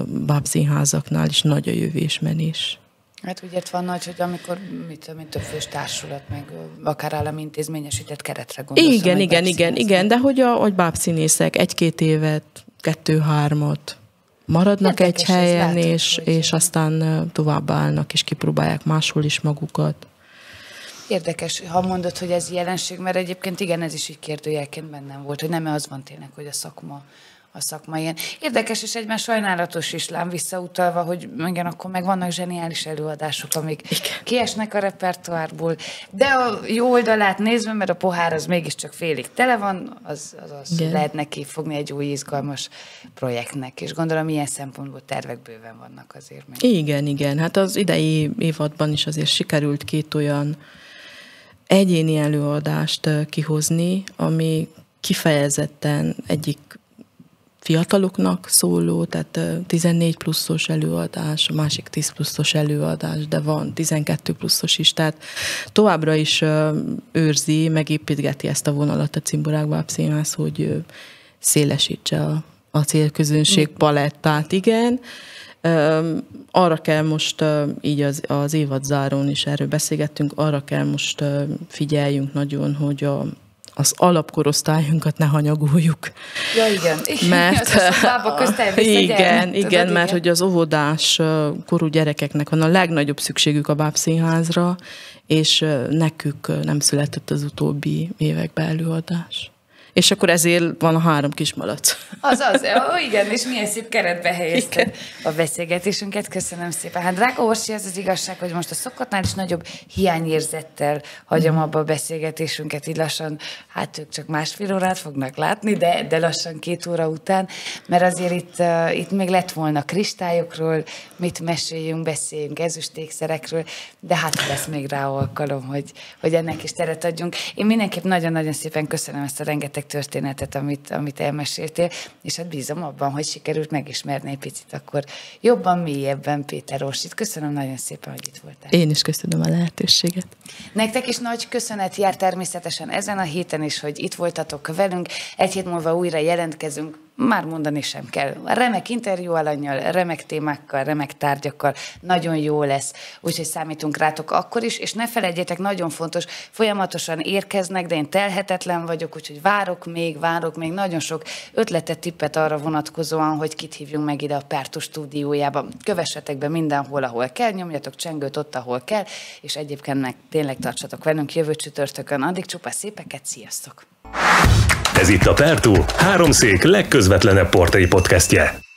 [SPEAKER 1] bábszínházaknál is nagy a jövésmenés.
[SPEAKER 2] Hát ugye van nagy, hogy amikor mit tudom, több fős társulat, meg akár állami intézményesített keretre gondolsz.
[SPEAKER 1] Igen, igen, igen, igen, de hogy a hogy bábszínészek egy-két évet, kettő-hármat maradnak Érdekes, egy helyen, látom, és, és aztán továbbállnak, és kipróbálják máshol is magukat.
[SPEAKER 2] Érdekes, ha mondod, hogy ez jelenség, mert egyébként igen, ez is így kérdőjelként bennem volt, hogy nem az van tényleg, hogy a szakma a szakma ilyen. Érdekes és egyben sajnálatos is lám visszautalva, hogy igen, akkor meg vannak zseniális előadások, amik igen. kiesnek a repertoárból, de a jó oldalát nézve, mert a pohár az mégiscsak félig tele van, az, az, az lehet neki fogni egy új izgalmas projektnek, és gondolom ilyen szempontból tervek bőven vannak azért.
[SPEAKER 1] Még. Igen, igen, hát az idei évadban is azért sikerült két olyan egyéni előadást kihozni, ami kifejezetten egyik fiataloknak szóló, tehát 14 pluszos előadás, a másik 10 pluszos előadás, de van 12 pluszos is, tehát továbbra is őrzi, megépítgeti ezt a vonalat a Cimborák Bábszínház, hogy szélesítse a, a célközönség palettát, igen. Arra kell most, így az, az évad zárón is erről beszélgettünk, arra kell most figyeljünk nagyon, hogy a, az alapkorosztályunkat ne hanyagoljuk.
[SPEAKER 2] Ja, igen.
[SPEAKER 1] Mert, az igen, igen, tudod, mert hogy az óvodás korú gyerekeknek van a legnagyobb szükségük a bábszínházra, és nekük nem született az utóbbi években előadás. És akkor ezért van a három kis malac.
[SPEAKER 2] Az az, ó, igen, és milyen szép keretbe helyezted igen. a beszélgetésünket. Köszönöm szépen. Hát drága Orsi, ez az igazság, hogy most a szokottnál is nagyobb hiányérzettel hagyom abba a beszélgetésünket, így lassan, hát ők csak másfél órát fognak látni, de, de lassan két óra után, mert azért itt, uh, itt még lett volna kristályokról, mit meséljünk, beszéljünk ezüstékszerekről, de hát lesz még rá alkalom, hogy, hogy ennek is teret adjunk. Én mindenképp nagyon-nagyon szépen köszönöm ezt a rengeteg történetet, amit, amit elmeséltél, és hát bízom abban, hogy sikerült megismerni egy picit akkor jobban, mélyebben Péter Orsit. Köszönöm nagyon szépen, hogy itt voltál.
[SPEAKER 1] Én is köszönöm a lehetőséget.
[SPEAKER 2] Nektek is nagy köszönet jár természetesen ezen a héten is, hogy itt voltatok velünk. Egy hét múlva újra jelentkezünk már mondani sem kell. Remek interjú alanyjal, remek témákkal, remek tárgyakkal, nagyon jó lesz, úgyhogy számítunk rátok akkor is, és ne felejtjétek, nagyon fontos, folyamatosan érkeznek, de én telhetetlen vagyok, úgyhogy várok még, várok még nagyon sok ötletet, tippet arra vonatkozóan, hogy kit hívjunk meg ide a Pártus stúdiójába. Kövessetek be mindenhol, ahol kell, nyomjatok csengőt ott, ahol kell, és egyébként meg tényleg tartsatok velünk jövő csütörtökön. Addig csupa szépeket, sziasztok!
[SPEAKER 3] Ez itt a Pertú, háromszék legközvetlenebb portai podcastje.